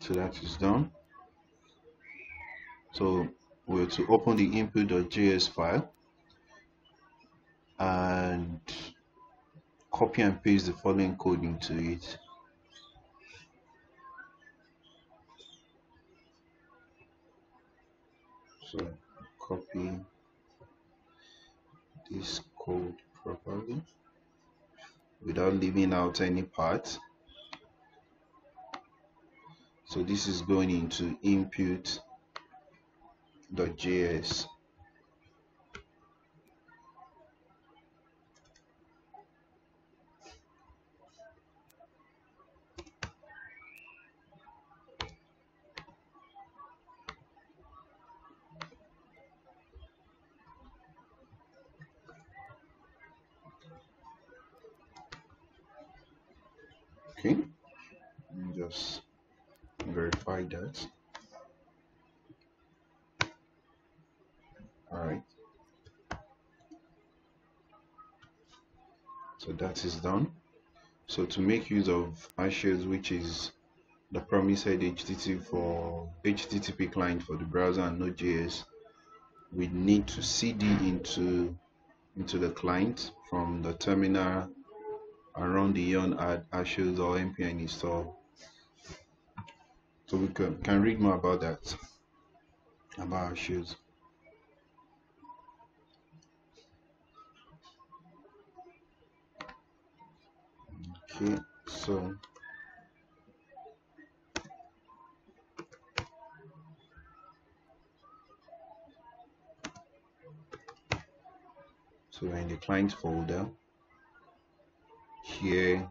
So that is done. So we're to open the input.js file and copy and paste the following code into it. So copy this code properly without leaving out any part. So this is going into input.js okay just verify that all right. So that is done. So to make use of axios which is the promised http for http client for the browser and node.js we need to cd into into the client from the terminal around the yarn add axios or npm install so we can, can read more about that about our shoes okay so. So in the client folder. Here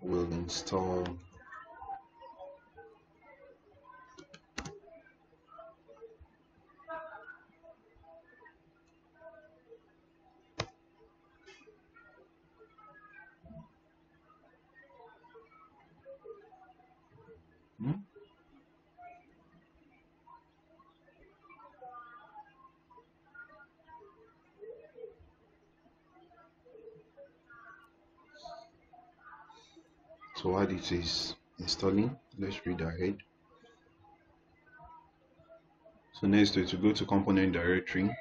we'll install so while it is installing let's read ahead. So next we to go to component directory.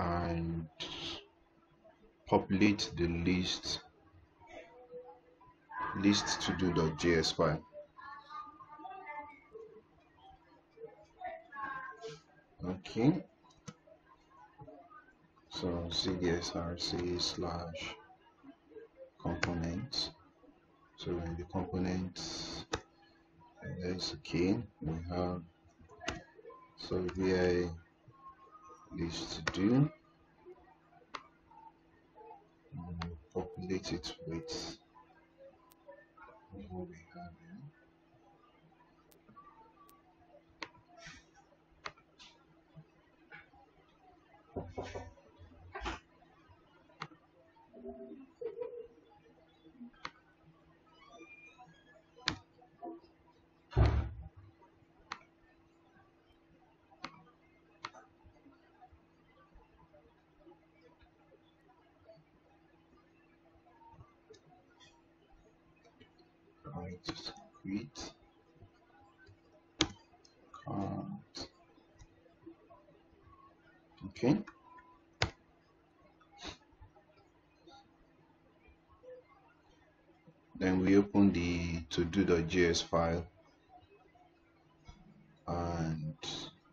And populate the list list to do.js file. Okay. So cdsrc slash components. So in the components that's okay we have so vi list to do. Populate it with what we have count okay. Then we open the to-do.js file and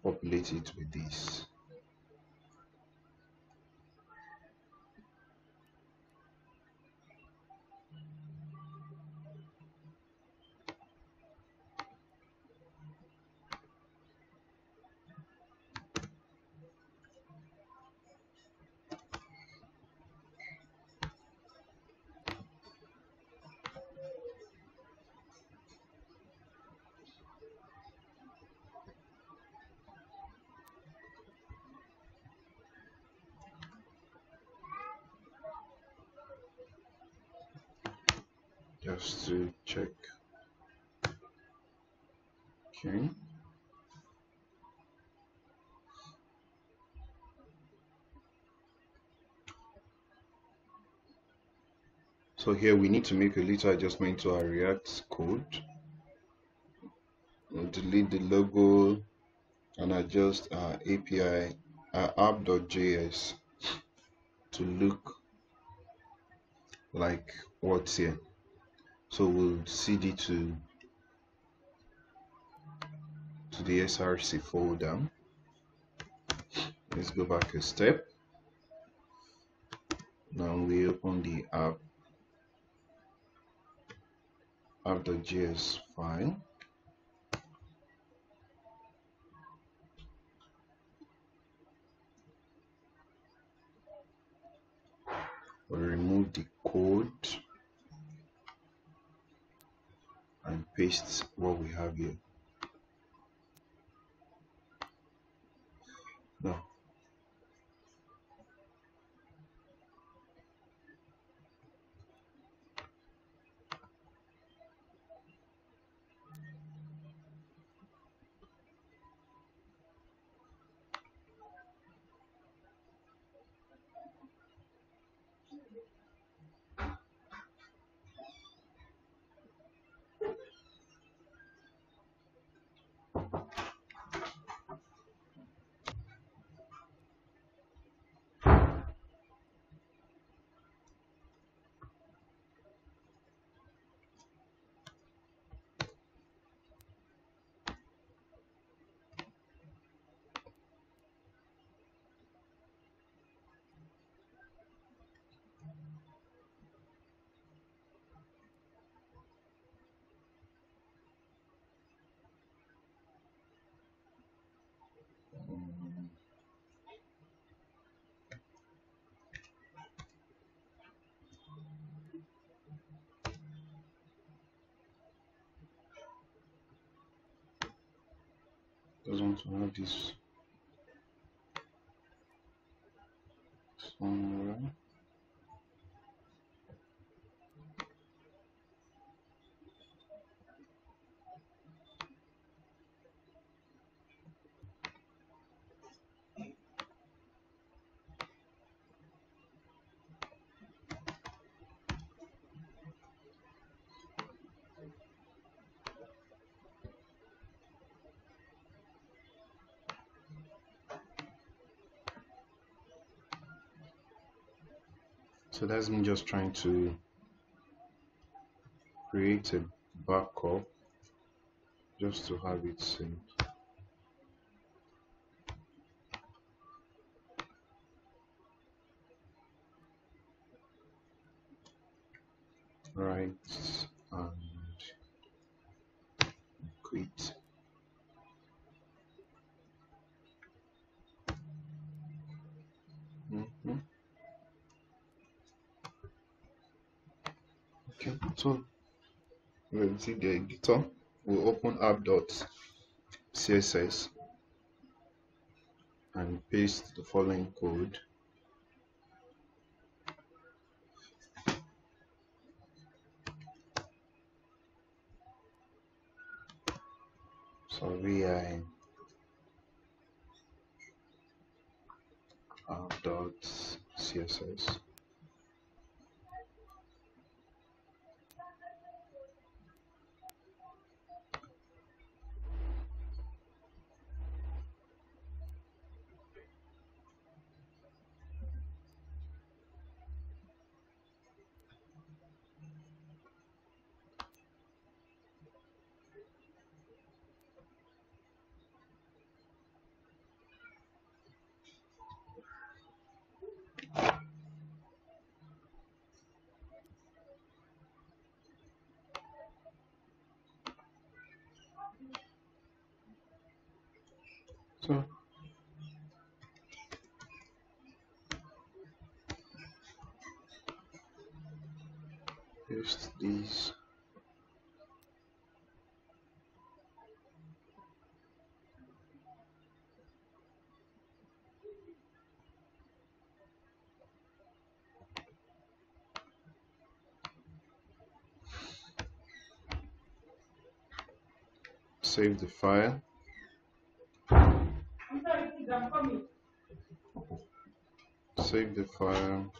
populate it with this just to check. Okay. So here we need to make a little adjustment to our react code. We'll delete the logo and adjust our api our app.js to look like what's here so we'll cd to to the src folder. Let's go back a step. Now we open the app app.js file. We'll remove the code and paste what we have here now doesn't want to have this somewhere so that's me just trying to create a backup just to have it synced. Right and quit So we'll see the editor. We'll open app.css and paste the following code. So vi app.css save the file save the file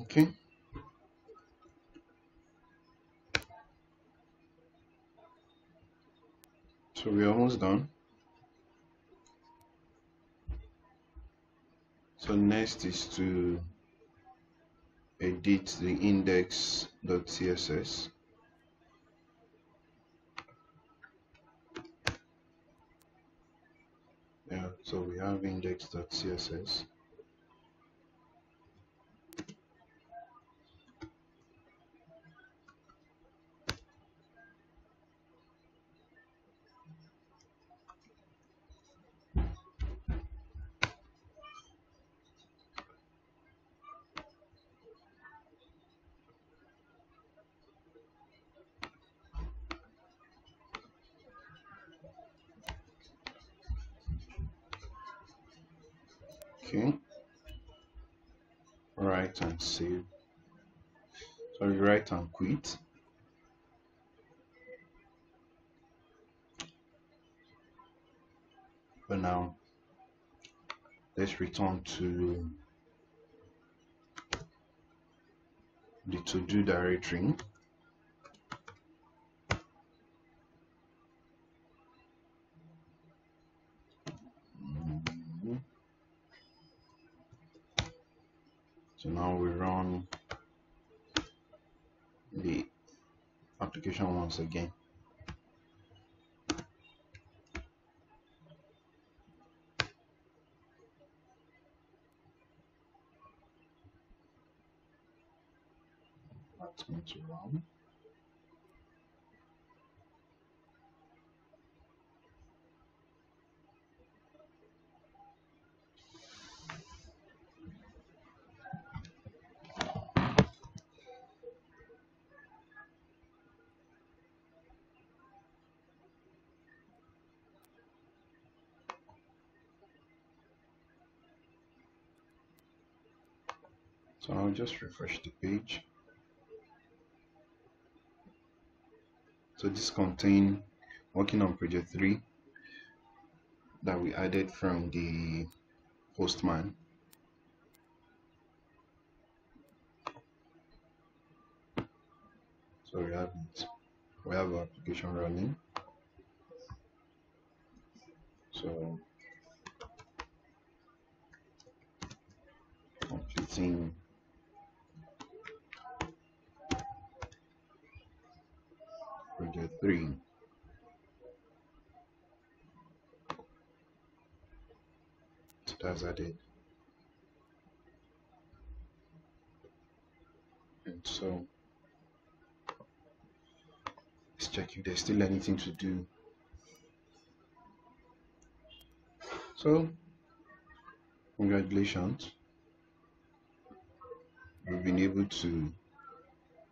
okay so we're almost done. So next is to edit the index.css yeah so we have index.css okay write and save sorry write and quit. But now let's return to the to-do directory so now we run the application once again. That's going to run so I'll just refresh the page. So this contain working on project 3 that we added from the postman. So we have it. We have our application running. So completing project 3 so that's added And so let's check if there's still anything to do. So congratulations. We've been able to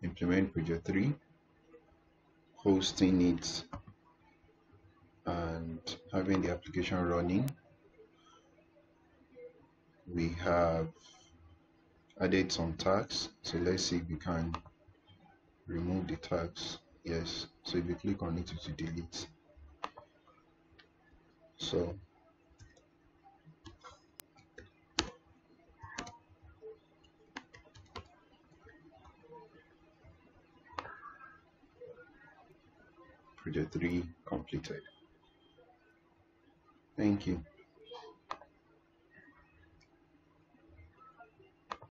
implement project 3 hosting it and having the application running. We have added some tags so let's see if we can remove the tags yes. So if you click on it to delete. So project 3 completed. Thank you